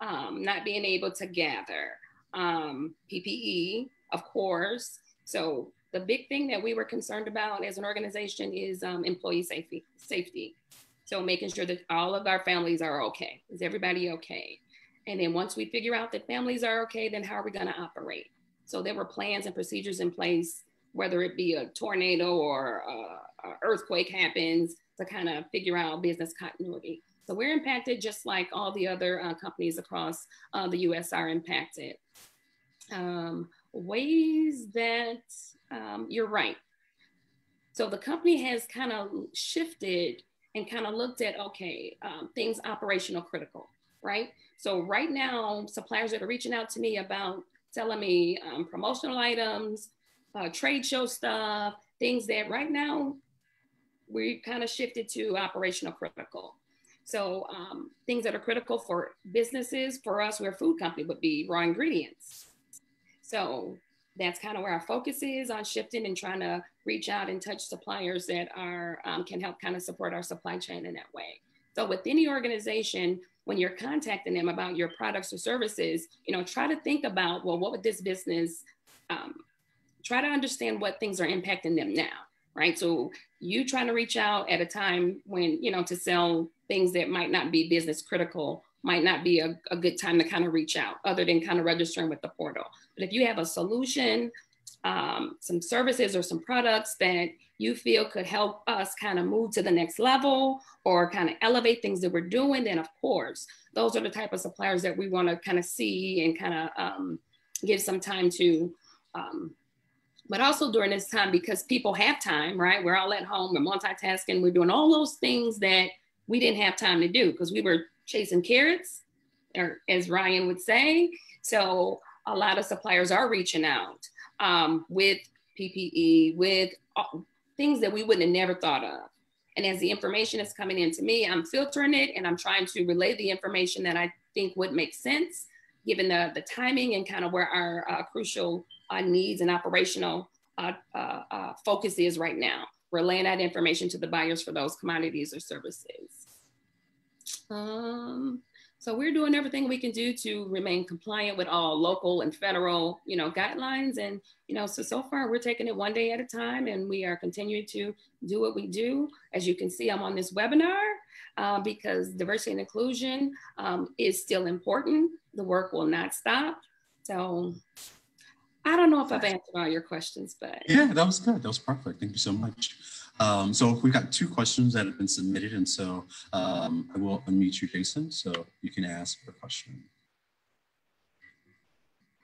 um, not being able to gather, um, PPE, of course. So the big thing that we were concerned about as an organization is um, employee safety. Safety. So making sure that all of our families are okay. Is everybody okay? And then once we figure out that families are okay, then how are we going to operate? So there were plans and procedures in place, whether it be a tornado or a earthquake happens, to kind of figure out business continuity. So we're impacted just like all the other uh, companies across uh, the US are impacted. Um, ways that um, you're right. So the company has kind of shifted and kind of looked at, okay, um, things operational critical, right? So right now, suppliers that are reaching out to me about telling me um, promotional items, uh, trade show stuff, things that right now we kind of shifted to operational critical. So um, things that are critical for businesses, for us, we're a food company, would be raw ingredients. So that's kind of where our focus is on shifting and trying to reach out and touch suppliers that are um, can help kind of support our supply chain in that way. So with any organization, when you're contacting them about your products or services, you know, try to think about well, what would this business um, try to understand what things are impacting them now right? So you trying to reach out at a time when, you know, to sell things that might not be business critical might not be a, a good time to kind of reach out other than kind of registering with the portal. But if you have a solution, um, some services or some products that you feel could help us kind of move to the next level or kind of elevate things that we're doing, then of course, those are the type of suppliers that we want to kind of see and kind of um, give some time to. Um, but also during this time, because people have time, right? We're all at home, we're multitasking, we're doing all those things that we didn't have time to do because we were chasing carrots, or as Ryan would say. So a lot of suppliers are reaching out um, with PPE, with things that we wouldn't have never thought of. And as the information is coming in to me, I'm filtering it and I'm trying to relay the information that I think would make sense given the, the timing and kind of where our uh, crucial uh, needs and operational uh, uh, uh focus is right now. We're laying that information to the buyers for those commodities or services. Um, so we're doing everything we can do to remain compliant with all local and federal, you know, guidelines. And, you know, so, so far we're taking it one day at a time and we are continuing to do what we do. As you can see, I'm on this webinar uh, because diversity and inclusion um, is still important. The work will not stop. So I don't know if I've answered all your questions, but. Yeah, that was good. That was perfect. Thank you so much. Um, so we've got two questions that have been submitted, and so um, I will unmute you, Jason, so you can ask your question.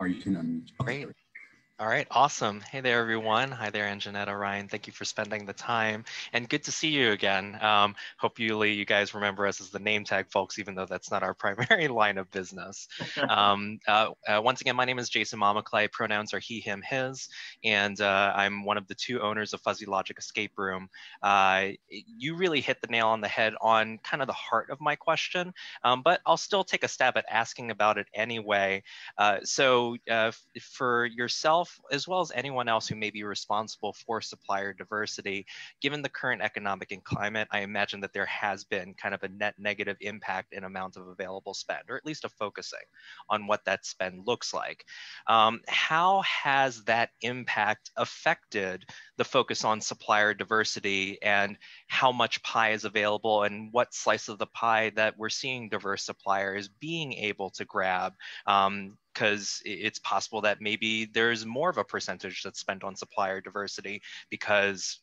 Or you can unmute. Okay. Great. All right, awesome. Hey there, everyone. Hi there, Angenetta, Ryan. Thank you for spending the time and good to see you again. Um, hopefully you guys remember us as the name tag folks, even though that's not our primary line of business. Um, uh, uh, once again, my name is Jason Mamaclay. Pronouns are he, him, his, and uh, I'm one of the two owners of Fuzzy Logic Escape Room. Uh, you really hit the nail on the head on kind of the heart of my question, um, but I'll still take a stab at asking about it anyway. Uh, so uh, for yourself, as well as anyone else who may be responsible for supplier diversity, given the current economic and climate, I imagine that there has been kind of a net negative impact in amount of available spend, or at least a focusing on what that spend looks like. Um, how has that impact affected the focus on supplier diversity and how much pie is available and what slice of the pie that we're seeing diverse suppliers being able to grab um, because it's possible that maybe there's more of a percentage that's spent on supplier diversity because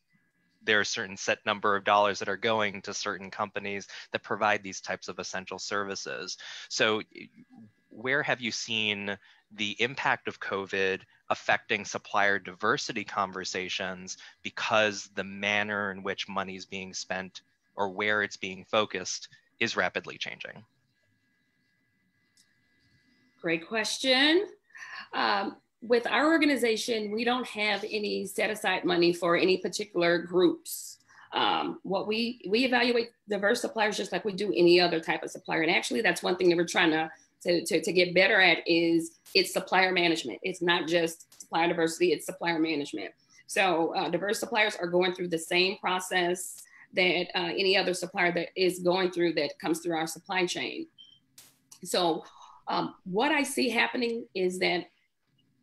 there are certain set number of dollars that are going to certain companies that provide these types of essential services. So where have you seen the impact of COVID affecting supplier diversity conversations because the manner in which money is being spent or where it's being focused is rapidly changing? Great question. Um, with our organization, we don't have any set aside money for any particular groups. Um, what we we evaluate diverse suppliers just like we do any other type of supplier. And actually, that's one thing that we're trying to to, to, to get better at is it's supplier management. It's not just supplier diversity; it's supplier management. So uh, diverse suppliers are going through the same process that uh, any other supplier that is going through that comes through our supply chain. So um, what I see happening is that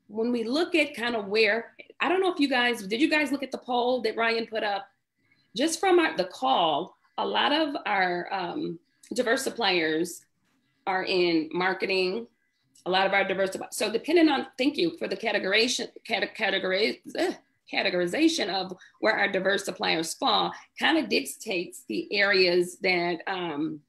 when we look at kind of where, I don't know if you guys, did you guys look at the poll that Ryan put up? Just from our, the call, a lot of our um, diverse suppliers are in marketing, a lot of our diverse, so depending on, thank you for the categorization, category, uh, categorization of where our diverse suppliers fall kind of dictates the areas that um,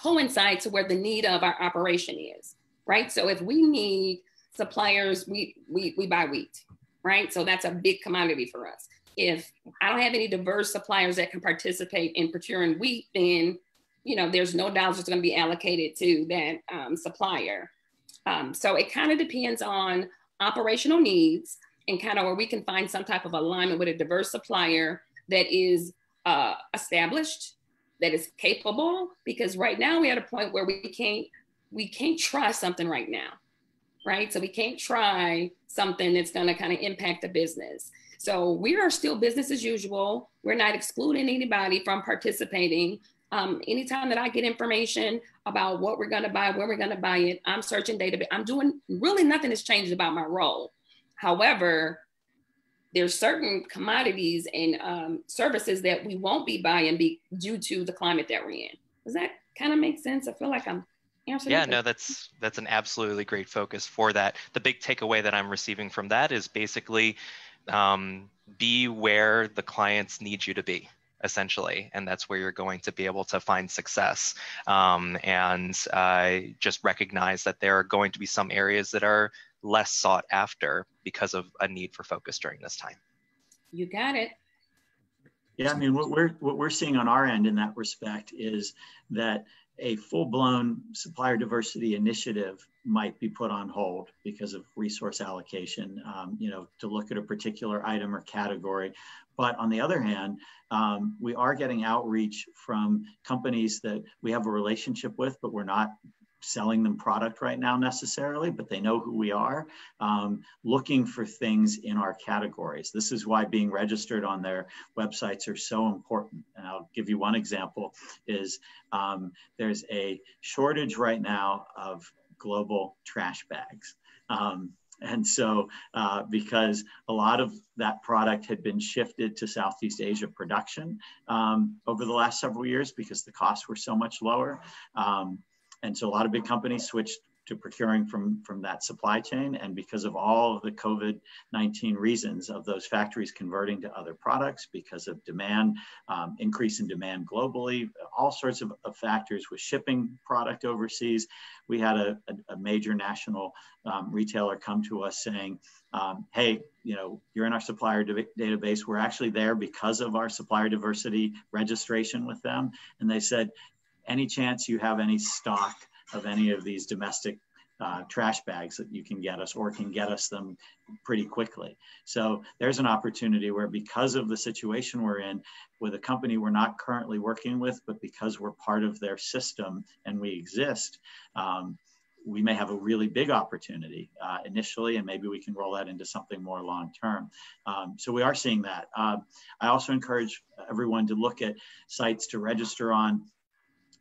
coincide to where the need of our operation is, right? So if we need suppliers, we we we buy wheat, right? So that's a big commodity for us. If I don't have any diverse suppliers that can participate in procuring wheat, then you know there's no dollars that's going to be allocated to that um, supplier. Um, so it kind of depends on operational needs and kind of where we can find some type of alignment with a diverse supplier that is uh, established that is capable because right now we're at a point where we can't we can't try something right now right? So we can't try something that's going to kind of impact the business. So we are still business as usual. We're not excluding anybody from participating. Um, anytime that i get information about what we're going to buy where we're going to buy it i'm searching database i'm doing really nothing has changed about my role. However there's certain commodities and um, services that we won't be buying be, due to the climate that we're in. Does that kind of make sense? I feel like I'm answering. Yeah, no, that's that's an absolutely great focus for that. The big takeaway that I'm receiving from that is basically um, be where the clients need you to be essentially and that's where you're going to be able to find success um, and uh, just recognize that there are going to be some areas that are less sought after because of a need for focus during this time you got it yeah i mean what we're what we're seeing on our end in that respect is that a full-blown supplier diversity initiative might be put on hold because of resource allocation, um, you know, to look at a particular item or category. But on the other hand, um, we are getting outreach from companies that we have a relationship with, but we're not selling them product right now necessarily, but they know who we are, um, looking for things in our categories. This is why being registered on their websites are so important. And I'll give you one example is um, there's a shortage right now of global trash bags. Um, and so, uh, because a lot of that product had been shifted to Southeast Asia production um, over the last several years because the costs were so much lower. Um, and so a lot of big companies switched to procuring from, from that supply chain. And because of all of the COVID-19 reasons of those factories converting to other products, because of demand, um, increase in demand globally, all sorts of, of, factors with shipping product overseas, we had a, a, a major national um, retailer come to us saying, um, hey, you know, you're in our supplier database. We're actually there because of our supplier diversity registration with them. And they said, any chance you have any stock of any of these domestic uh, trash bags that you can get us or can get us them pretty quickly. So there's an opportunity where because of the situation we're in with a company we're not currently working with, but because we're part of their system and we exist, um, we may have a really big opportunity uh, initially, and maybe we can roll that into something more long term. Um, so we are seeing that. Uh, I also encourage everyone to look at sites to register on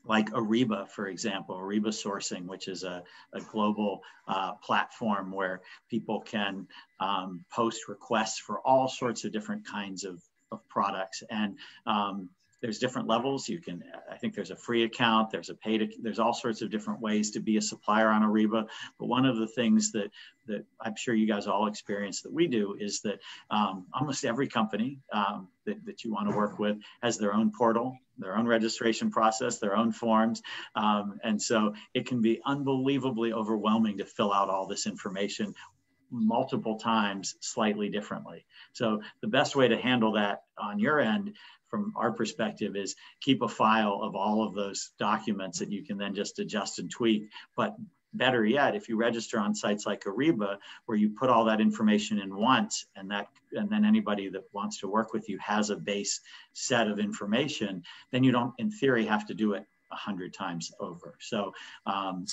like Ariba, for example, Ariba Sourcing, which is a, a global uh, platform where people can um, post requests for all sorts of different kinds of, of products. And um, there's different levels. You can, I think there's a free account, there's a paid, there's all sorts of different ways to be a supplier on Ariba. But one of the things that, that I'm sure you guys all experience that we do is that um, almost every company um, that, that you want to work with has their own portal, their own registration process, their own forms. Um, and so it can be unbelievably overwhelming to fill out all this information multiple times slightly differently. So the best way to handle that on your end from our perspective is keep a file of all of those documents that you can then just adjust and tweak. But better yet, if you register on sites like Ariba, where you put all that information in once, and that and then anybody that wants to work with you has a base set of information, then you don't, in theory, have to do it a hundred times over. So, um,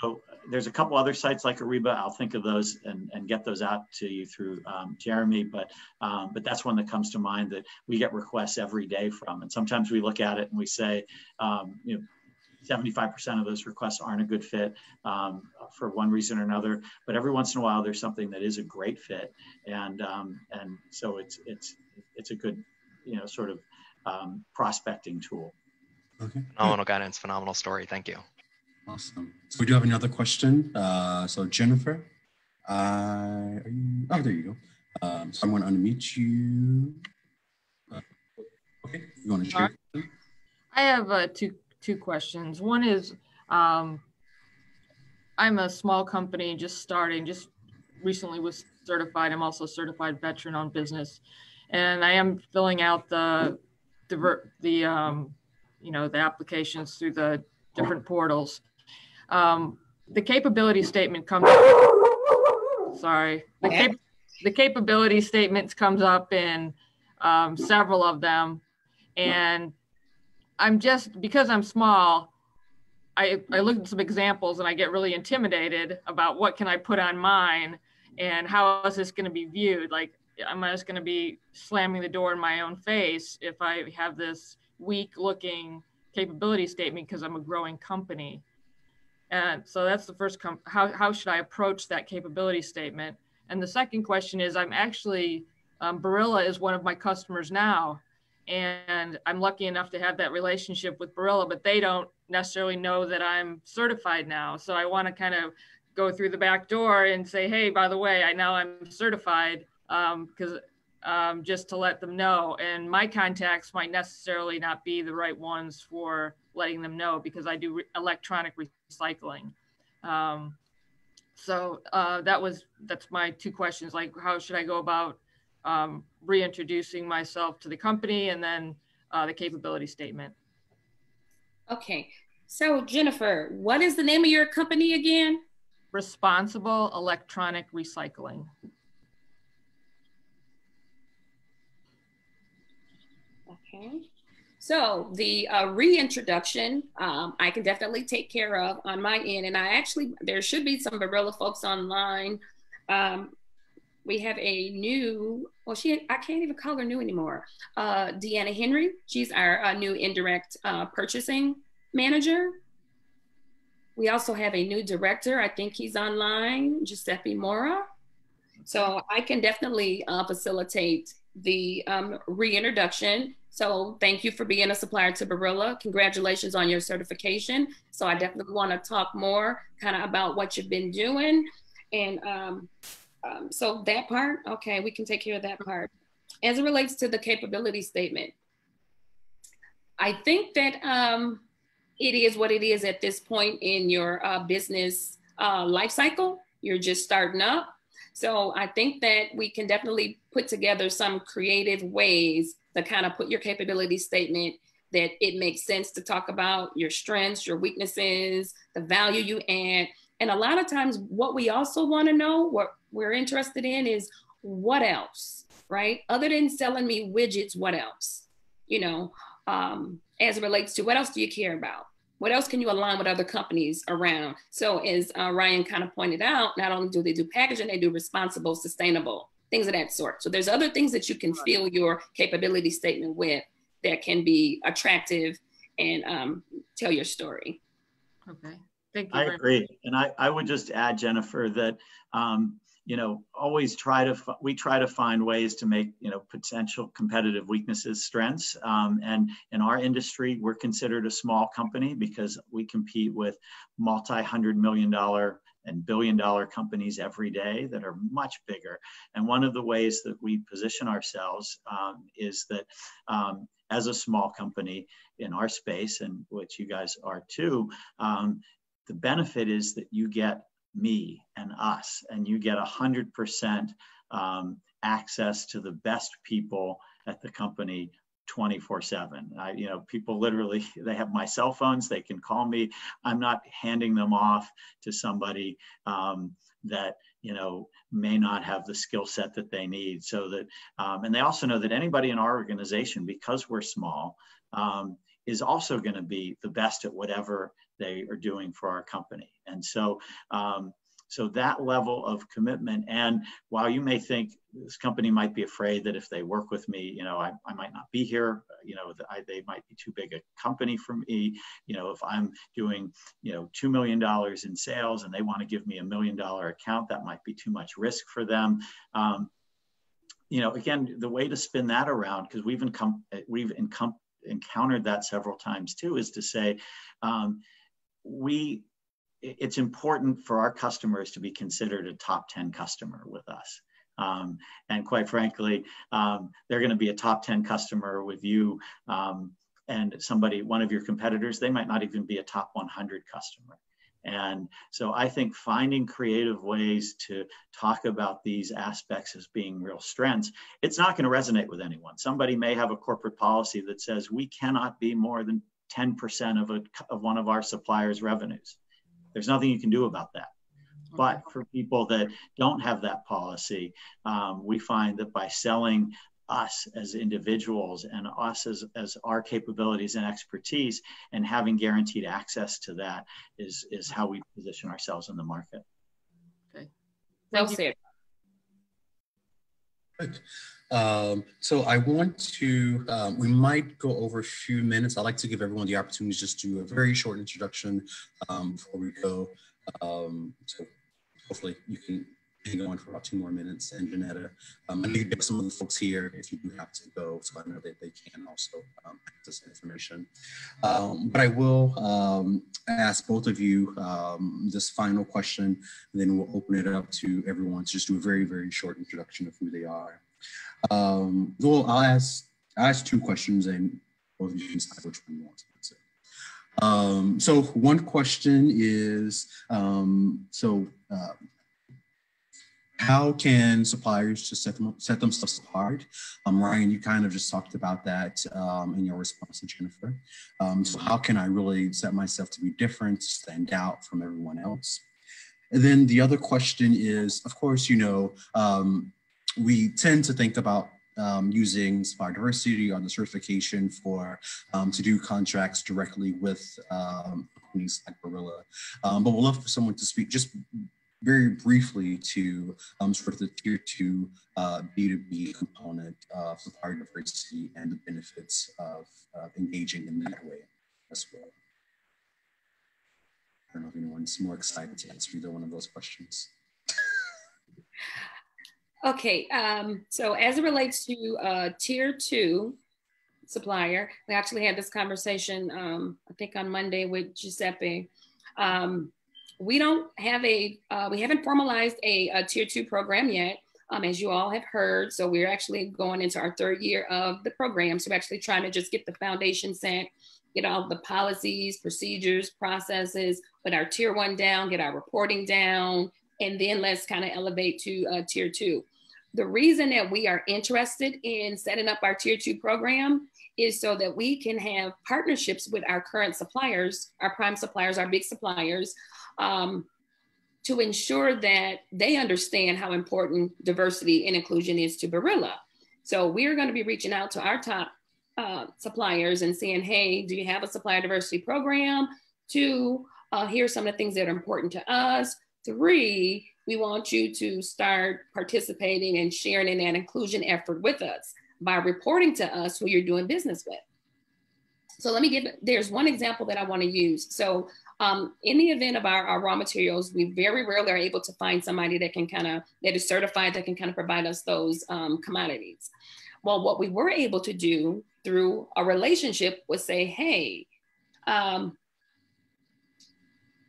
so there's a couple other sites like Ariba. I'll think of those and, and get those out to you through um, Jeremy. But um, but that's one that comes to mind that we get requests every day from. And sometimes we look at it and we say, um, you know. 75% of those requests aren't a good fit um, for one reason or another, but every once in a while there's something that is a great fit, and um, and so it's it's it's a good you know sort of prospecting tool. Okay. Phenomenal guidance, phenomenal story. Thank you. Awesome. So we do have another question. Uh, so Jennifer, uh, you, oh, there you go. Um, so I'm going to unmute you. Uh, okay, you want to share? I have uh, two two questions. One is, um, I'm a small company just starting, just recently was certified. I'm also certified veteran on business, and I am filling out the the the um, you know the applications through the different portals. Um, the capability statement comes. Sorry, the, cap- the capability statements comes up in um, several of them, and I'm just because I'm small. I, I look at some examples and I get really intimidated about what can I put on mine and how is this going to be viewed? Like, am I just going to be slamming the door in my own face if I have this weak looking capability statement because I'm a growing company. And so that's the first, com- how, how should I approach that capability statement? And the second question is I'm actually, um, Barilla is one of my customers now. And I'm lucky enough to have that relationship with Barilla, but they don't necessarily know that I'm certified now. So I want to kind of go through the back door and say, hey, by the way, I now I'm certified because um, um, just to let them know. And my contacts might necessarily not be the right ones for letting them know because I do re- electronic recycling. Um, so uh, that was that's my two questions. Like, how should I go about um, reintroducing myself to the company, and then uh, the capability statement? Okay, so Jennifer, what is the name of your company again? Responsible Electronic Recycling. Okay. So the uh, reintroduction, um, I can definitely take care of on my end. And I actually, there should be some Barilla folks online. Um, we have a new, well, she, I can't even call her new anymore. Uh, Deanna Henry, she's our uh, new indirect uh, purchasing manager. We also have a new director. I think he's online, Giuseppe Mora. So I can definitely uh, facilitate the um, reintroduction. So thank you for being a supplier to Barilla. Congratulations on your certification. So I definitely want to talk more kind of about what you've been doing. And um, um, so that part, okay, we can take care of that part. As it relates to the capability statement, I think that um, it is what it is at this point in your uh, business uh, life cycle. You're just starting up. So I think that we can definitely put together some creative ways to kind of put your capability statement that it makes sense to talk about your strengths, your weaknesses, the value you add. And a lot of times, what we also want to know, what we're interested in, is what else, right? Other than selling me widgets, what else? You know, um, as it relates to what else do you care about? What else can you align with other companies around? So, as uh, Ryan kind of pointed out, not only do they do packaging, they do responsible, sustainable, things of that sort. So, there's other things that you can fill your capability statement with that can be attractive and um, tell your story. Okay. Thank you. I agree. And I, I would just add, Jennifer, that um, you know, always try to, we try to find ways to make, you know, potential competitive weaknesses strengths. Um, and in our industry, we're considered a small company because we compete with multi-hundred million dollar and billion dollar companies every day that are much bigger. And one of the ways that we position ourselves um, is that um, as a small company in our space, and which you guys are too, um, the benefit is that you get me and us, and you get 100% um, access to the best people at the company 24 7 I, you know people literally they have my cell phones they can call me. I'm not handing them off to somebody um, that you know may not have the skill set that they need. So that um, and they also know that anybody in our organization because we're small um, is also going to be the best at whatever they are doing for our company. And so, um, so that level of commitment, and while you may think this company might be afraid that if they work with me, you know, I, I might not be here, you know, I, they might be too big a company for me. You know, if I'm doing, you know, $2 million in sales and they want to give me a million dollar account, that might be too much risk for them. Um, you know, again, the way to spin that around, because we've, encom- we've encom- encountered that several times too, is to say, um, we it's important for our customers to be considered a top 10 customer with us. Um, and quite frankly, um, they're going to be a top 10 customer with you um, and somebody, one of your competitors, they might not even be a top 100 customer. And so I think finding creative ways to talk about these aspects as being real strengths, it's not going to resonate with anyone. Somebody may have a corporate policy that says we cannot be more than 10% of, a, of one of our suppliers' revenues. There's nothing you can do about that. But for people that don't have that policy, um, we find that by selling us as individuals and us as, as our capabilities and expertise and having guaranteed access to that is, is how we position ourselves in the market. Okay. Well said. Um, so I want to, um, we might go over a few minutes. I'd like to give everyone the opportunity to just do a very short introduction um, before we go. Um, so hopefully you can hang on for about two more minutes. Angenetta, um, I know you have some of the folks here if you do have to go, so I know that they can also um, access information. Um, but I will um, ask both of you um, this final question, and then we'll open it up to everyone to just do a very, very short introduction of who they are. Um, well, I'll ask, I'll ask two questions and both of you can decide which one you want to answer. Um, so one question is, um, so uh, how can suppliers just set, them, set themselves apart? Um, Ryan, you kind of just talked about that um, in your response to Jennifer. Um, so how can I really set myself to be different, stand out from everyone else? And then the other question is, of course, you know, um, we tend to think about um, using supplier diversity or the certification for um, to do contracts directly with um, companies like Barilla. Um, but we'd love for someone to speak just very briefly to um, sort of the tier two uh, B2B component of supplier diversity and the benefits of uh, engaging in that way as well. I don't know if anyone's more excited to answer either one of those questions. okay, um, so as it relates to uh, tier two supplier, we actually had this conversation, um, I think on Monday with Giuseppe. Um, we don't have a, uh, we haven't formalized a, a, tier two program yet, um, as you all have heard. So we're actually going into our third year of the program. So we're actually trying to just get the foundation set, get all the policies, procedures, processes, put our tier one down, get our reporting down, and then let's kind of elevate to uh, tier two. The reason that we are interested in setting up our tier two program is so that we can have partnerships with our current suppliers, our prime suppliers, our big suppliers, um, to ensure that they understand how important diversity and inclusion is to Barilla. So we're going to be reaching out to our top uh, suppliers and saying, hey, do you have a supplier diversity program? Two, uh, here's some of the things that are important to us. Three, we want you to start participating and sharing in that inclusion effort with us by reporting to us who you're doing business with. So let me give, there's one example that I want to use. So um, in the event of our, our, raw materials, we very rarely are able to find somebody that can kind of, that is certified, that can kind of provide us those um, commodities. Well, what we were able to do through a relationship was say, hey, um,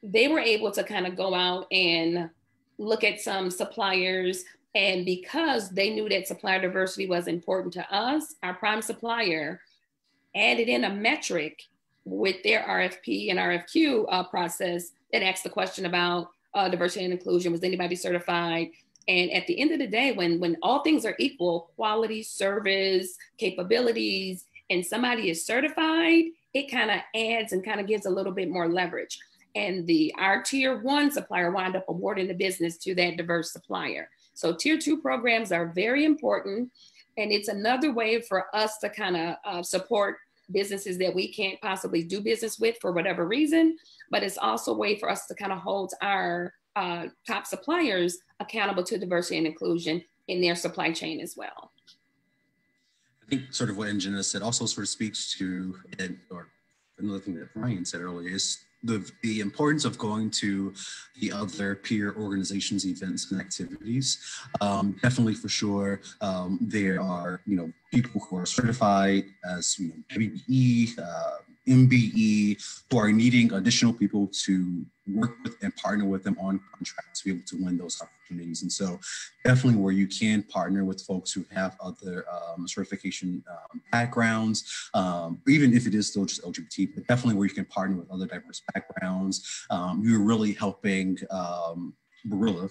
they were able to kind of go out and look at some suppliers. And because they knew that supplier diversity was important to us, our prime supplier added in a metric with their RFP and RFQ uh, process that asked the question about uh, diversity and inclusion. Was anybody certified? And at the end of the day, when when all things are equal, quality, service, capabilities, and somebody is certified, it kind of adds and kind of gives a little bit more leverage. And the our tier one supplier wind up awarding the business to that diverse supplier. So tier two programs are very important. And it's another way for us to kind of uh, support businesses that we can't possibly do business with for whatever reason, but it's also a way for us to kind of hold our uh, top suppliers accountable to diversity and inclusion in their supply chain as well. I think sort of what Engine said also sort of speaks to, or another thing that Ryan said earlier is the, the importance of going to the other peer organizations, events, and activities. Um, definitely, for sure, um, there are you know people who are certified as you know WBE, uh, MBE, who are needing additional people to work with and partner with them on contracts to be able to win those opportunities. And so, definitely where you can partner with folks who have other um, certification um, backgrounds, um, even if it is still just LGBT, but definitely where you can partner with other diverse backgrounds. Um, you're really helping um, Barilla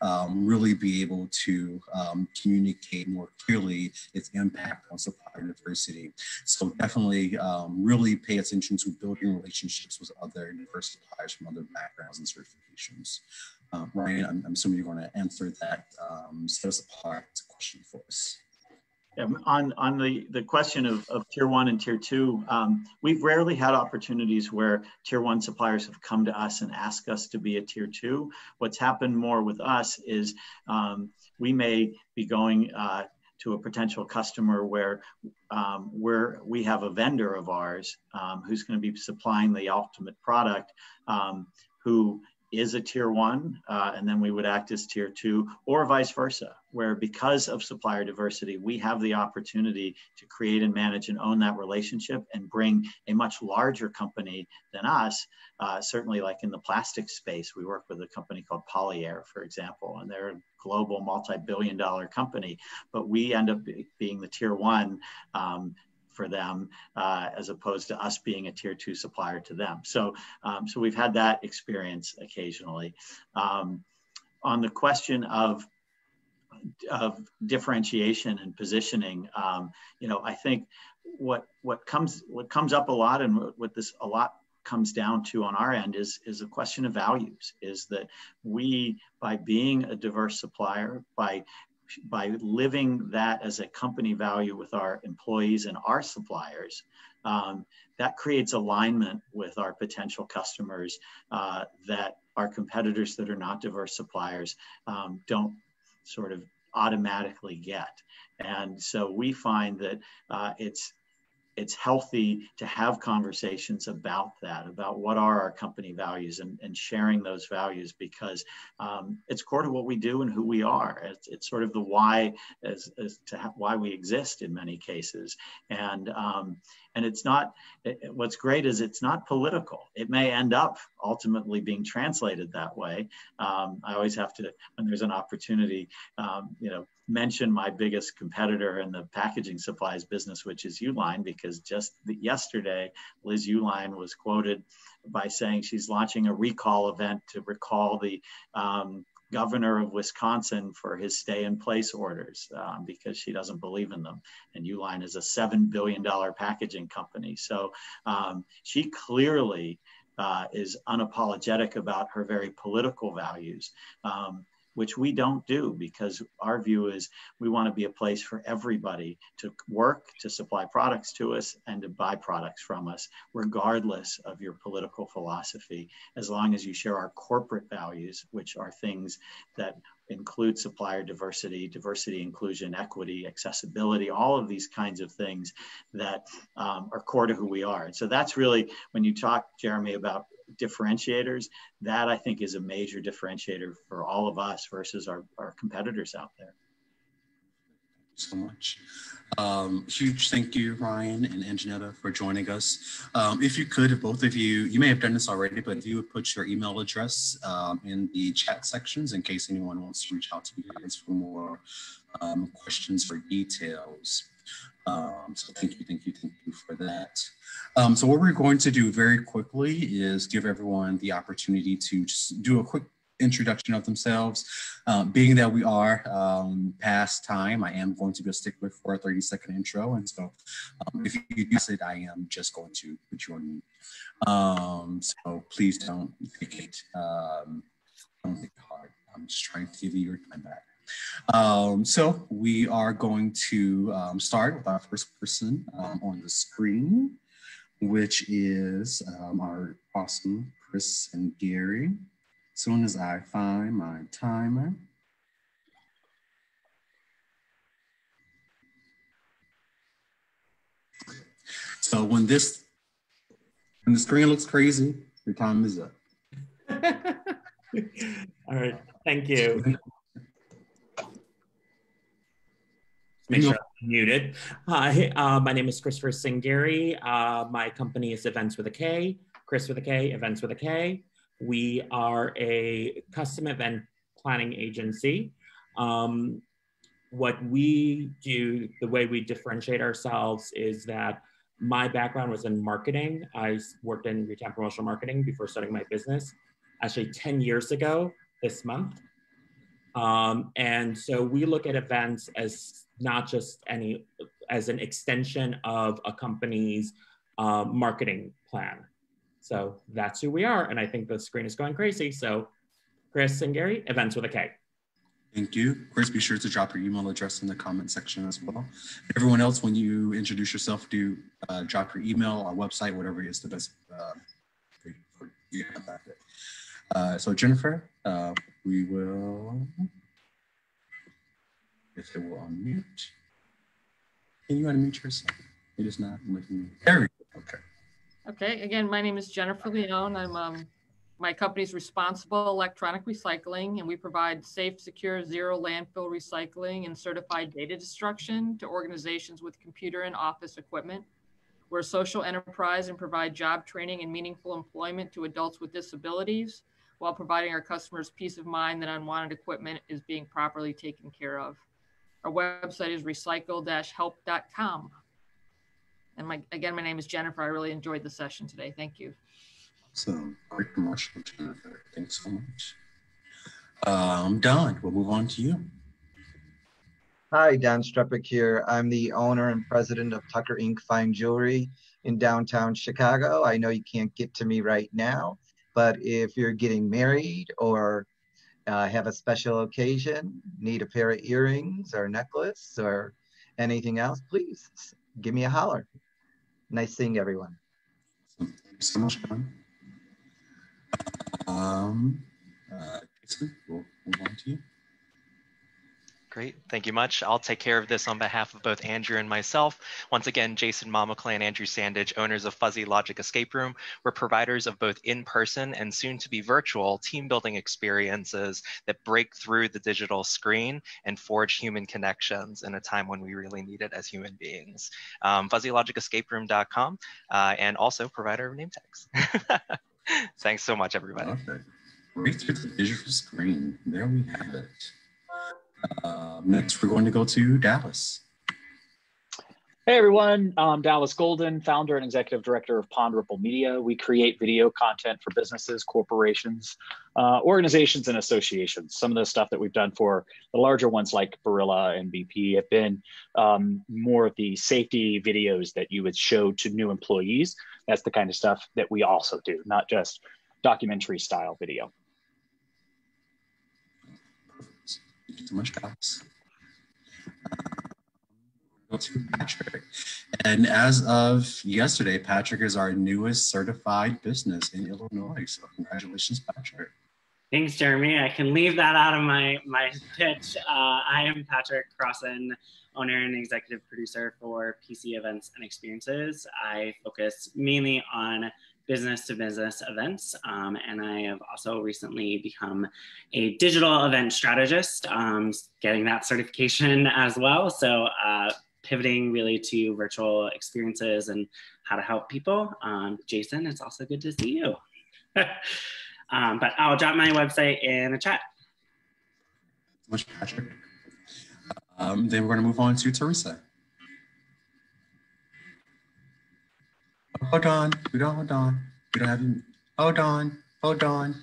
um, really be able to um, communicate more clearly its impact on supplier diversity. So definitely um, really pay attention to building relationships with other diverse suppliers from other backgrounds and certifications. Uh, Ryan, I'm, I'm, assuming you're going to answer that um, set us apart question for us. On on the the question of, of tier one and tier two, um, we've rarely had opportunities where tier one suppliers have come to us and asked us to be a tier two. What's happened more with us is um, we may be going uh, to a potential customer where um, where we have a vendor of ours um, who's going to be supplying the ultimate product, um, who is a tier one, uh, and then we would act as tier two, or vice versa, where because of supplier diversity, we have the opportunity to create and manage and own that relationship and bring a much larger company than us. Uh, certainly, like in the plastic space, we work with a company called Polyair, for example, and they're a global multi billion dollar company, but we end up being the tier one. Um, for them uh, as opposed to us being a tier two supplier to them. So, um, so we've had that experience occasionally. Um, on the question of of differentiation and positioning, um, you know, I think what what comes what comes up a lot and what, what this a lot comes down to on our end is is a question of values is that we by being a diverse supplier by by living that as a company value with our employees and our suppliers, um, that creates alignment with our potential customers uh, that our competitors that are not diverse suppliers um, don't sort of automatically get. And so we find that uh, it's it's healthy to have conversations about that, about what are our company values and, and sharing those values because um, it's core to what we do and who we are. It's, it's sort of the why as, as to why we exist in many cases. And, um, and it's not, it, what's great is it's not political. It may end up ultimately being translated that way. Um, I always have to, when there's an opportunity, um, you know, mention my biggest competitor in the packaging supplies business, which is Uline, because just the, yesterday, Liz Uihlein was quoted by saying she's launching a recall event to recall the um, governor of Wisconsin for his stay in place orders um, because she doesn't believe in them. And Uline is a $7 billion packaging company. So um, she clearly uh, is unapologetic about her very political values. Um, which we don't do because our view is we want to be a place for everybody to work, to supply products to us, and to buy products from us, regardless of your political philosophy, as long as you share our corporate values, which are things that include supplier diversity, diversity, inclusion, equity, accessibility, all of these kinds of things that um, are core to who we are. And so that's really when you talk, Jeremy, about differentiators, that I think is a major differentiator for all of us versus our, our competitors out there. So much. Um, huge thank you, Ryan and Angenetta, for joining us. Um, if you could, both of you, you may have done this already, but if you would put your email address um, in the chat sections in case anyone wants to reach out to you guys for more um, questions or details. Um, so thank you, thank you, thank you for that. Um, so what we're going to do very quickly is give everyone the opportunity to just do a quick introduction of themselves. Um, being that we are um, past time, I am going to be a stickler for a 30 second intro. And so um, if you do it, I am just going to put you on mute. Um, so please don't take it, um, don't take it hard. I'm just trying to give you your time back. Um, so we are going to um, start with our first person um, on the screen, which is um, our awesome Chris Singari. As soon as I find my timer. So when this, when the screen looks crazy, your time is up. All right, thank you. Make sure I'm muted. Hi, uh, my name is Christopher Singari. Uh, my company is Events with a K, Chris with a K, Events with a K. We are a custom event planning agency. Um, what we do, the way we differentiate ourselves is that my background was in marketing. I worked in retail promotional marketing before starting my business. Actually, 10 years ago this month, um, and so we look at events as not just any, as an extension of a company's uh, marketing plan. So that's who we are. And I think the screen is going crazy. So Chris Singari, events with a K. Thank you. Chris, be sure to drop your email address in the comment section as well. Everyone else, when you introduce yourself, do uh, drop your email, our website, whatever is the best uh, you. Uh, so Jennifer, uh, we will, if it will unmute. Can you unmute yourself? It is not letting me. There we go. Okay. Okay. Again, my name is Jennifer Leone. I'm um, My company's responsible electronic recycling, and we provide safe, secure, zero landfill recycling and certified data destruction to organizations with computer and office equipment. We're a social enterprise and provide job training and meaningful employment to adults with disabilities while providing our customers peace of mind that unwanted equipment is being properly taken care of. Our website is recycle-help.com. And my, again, my name is Jennifer. I really enjoyed the session today. Thank you. So great promotion, Jennifer. Thanks so much. Um, Don, we'll move on to you. Hi, Don Strepik here. I'm the owner and president of Tucker Inc. Fine Jewelry in downtown Chicago. I know you can't get to me right now, but if you're getting married or uh, have a special occasion, need a pair of earrings or necklace or anything else, please give me a holler. Nice seeing everyone. Thank you so much, Don. Um, uh, Jason, we'll move on to you. Great, thank you much. I'll take care of this on behalf of both Andrew and myself. Once again, Jason Mamaclay and Andrew Sandage, owners of Fuzzy Logic Escape Room. We're providers of both in-person and soon to be virtual team building experiences that break through the digital screen and forge human connections in a time when we really need it as human beings. Um, FuzzyLogicEscapeRoom.com uh, and also provider of name tags. Thanks so much, everybody. Break through the digital screen. There we have it. Uh, next, we're going to go to Dallas. Hey everyone, I'm Dallas Golden, founder and executive director of Pond Ripple Media. We create video content for businesses, corporations, uh, organizations, and associations. Some of the stuff that we've done for the larger ones like Barilla and BP have been um, more of the safety videos that you would show to new employees. That's the kind of stuff that we also do, not just documentary style video. So much, Dallas. Go to Patrick. And as of yesterday, Patrick is our newest certified business in Illinois. So congratulations, Patrick. Thanks, Jeremy. I can leave that out of my, my pitch. Uh, I am Patrick Crossan, owner and executive producer for PC Events and Experiences. I focus mainly on business to business events. Um, and I have also recently become a digital event strategist, um, getting that certification as well. So uh, pivoting really to virtual experiences and how to help people. Um, Jason, it's also good to see you. Um, but I'll drop my website in the chat. Much Patrick. Um, then we're going to move on to Teresa. Hold on. We don't hold on. We don't have you. Hold on. Hold on.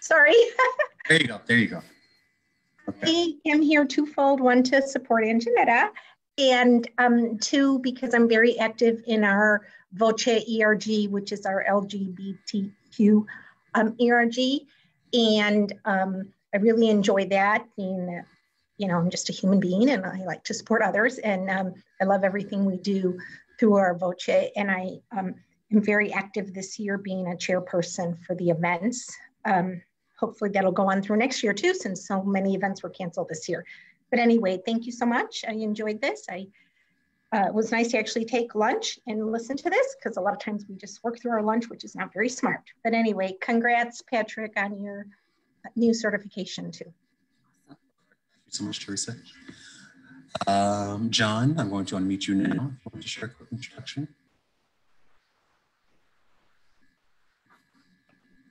Sorry. There you go. There you go. Okay. I am here twofold. One to support Angenetta, and um, two because I'm very active in our Voce ERG, which is our LGBTQ um, ERG, and um, I really enjoy that. Being that, you know, I'm just a human being, and I like to support others, and um, I love everything we do through our Voce. And I um, am very active this year being a chairperson for the events. Um, hopefully that'll go on through next year too, since so many events were canceled this year. But anyway, thank you so much. I enjoyed this. I uh, it was nice to actually take lunch and listen to this because a lot of times we just work through our lunch, which is not very smart. But anyway, congrats, Patrick, on your new certification too. Thank you so much, Teresa. Um, John, I'm going to unmute you now. Want to share a quick introduction?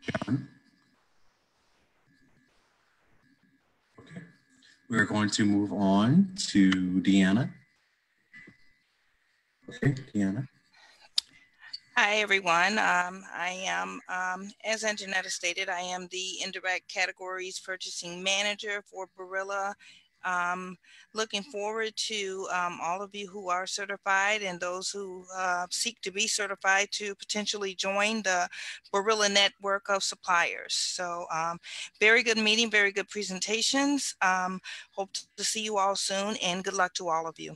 John. Okay. We're going to move on to Deanna. Okay, Deanna. Hi, everyone. Um, I am, um, as Angenetta stated, I am the indirect categories purchasing manager for Barilla um, looking forward to um, all of you who are certified and those who uh, seek to be certified to potentially join the Barilla network of suppliers. So um, very good meeting, very good presentations. Um, hope to see you all soon and good luck to all of you.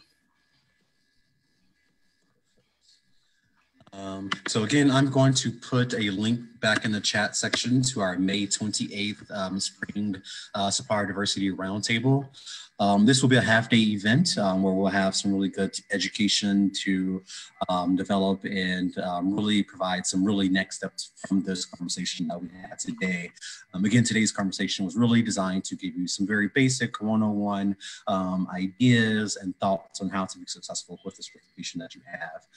Um, so again, I'm going to put a link back in the chat section to our May 28th um, Spring uh, Supplier Diversity Roundtable. Um, this will be a half day event um, where we'll have some really good education to um, develop and um, really provide some really next steps from this conversation that we had today. Again, today's conversation was really designed to give you some very basic one-on-one ideas and thoughts on how to be successful with this reputation that you have.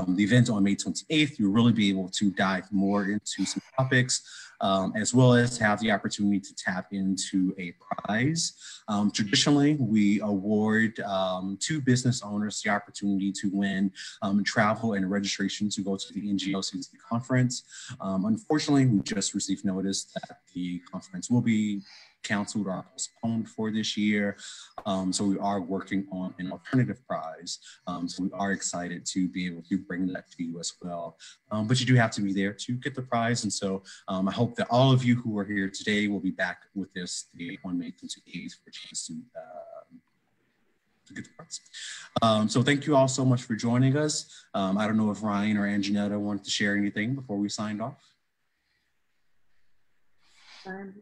Um, the event on May 28th, you'll really be able to dive more into some topics, um, as well as have the opportunity to tap into a prize. Um, traditionally, we award um, two business owners the opportunity to win um, travel and registration to go to the NGLCC conference. Um, unfortunately, we just received notice that the conference will be canceled or postponed for this year. Um, so we are working on an alternative prize. Um, so we are excited to be able to bring that to you as well. Um, but you do have to be there to get the prize. And so um, I hope that all of you who are here today will be back with this on May 28th for a chance to uh, the prize. Um, so thank you all so much for joining us. Um, I don't know if Ryan or Angenetta wanted to share anything before we signed off. Um,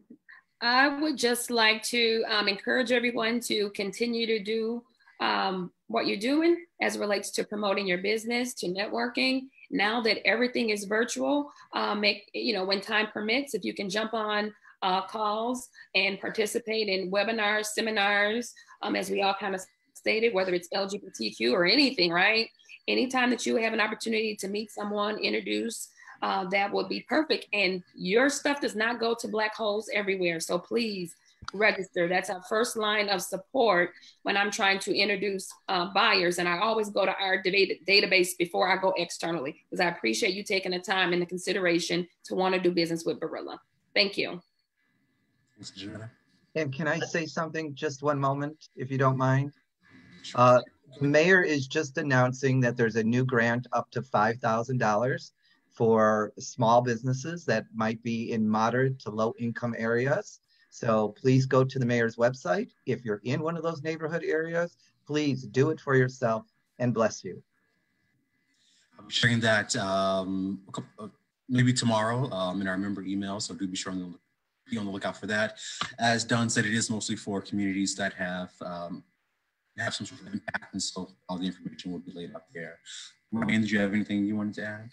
I would just like to um, encourage everyone to continue to do um, what you're doing as it relates to promoting your business, to networking. Now that everything is virtual, um, make you know when time permits, if you can jump on uh, calls and participate in webinars, seminars, um, as we all kind of stated, whether it's LGBTQ or anything, right? Anytime that you have an opportunity to meet someone, introduce uh, that would be perfect. And your stuff does not go to black holes everywhere. So please register. That's our first line of support when I'm trying to introduce uh, buyers. And I always go to our database before I go externally because I appreciate you taking the time and the consideration to want to do business with Barilla. Thank you. And can I say something just one moment, if you don't mind? Uh, the mayor is just announcing that there's a new grant up to $5,000 for small businesses that might be in moderate to low income areas. So please go to the mayor's website. If you're in one of those neighborhood areas, please do it for yourself and bless you. I'm sharing that um, uh, maybe tomorrow um, in our member email. So do be sure to be on the lookout for that. As Don said, it is mostly for communities that have um, have some sort of impact, and so all the information will be laid up there. Ryan, did you have anything you wanted to add?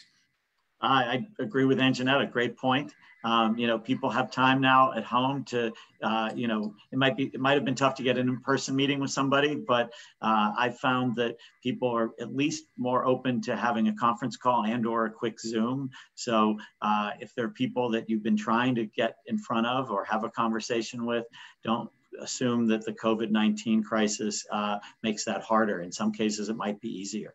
I agree with Angenetta. Great point. Um, you know, people have time now at home to, uh, you know, it might be, it might have been tough to get an in-person meeting with somebody, but uh, I found that people are at least more open to having a conference call and or a quick Zoom. So uh, if there are people that you've been trying to get in front of or have a conversation with, don't assume that the COVID-19 crisis uh, makes that harder. In some cases, it might be easier.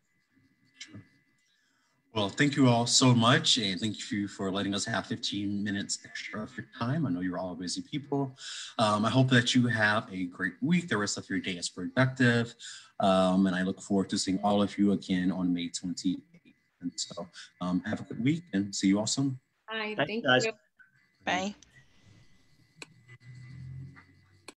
Well, thank you all so much, and thank you for letting us have 15 minutes extra of your time. I know you're all busy people. Um, I hope that you have a great week. The rest of your day is productive, um, and I look forward to seeing all of you again on May 28th. And so, um, have a good week, and see you all soon. Bye. Thank you. Bye.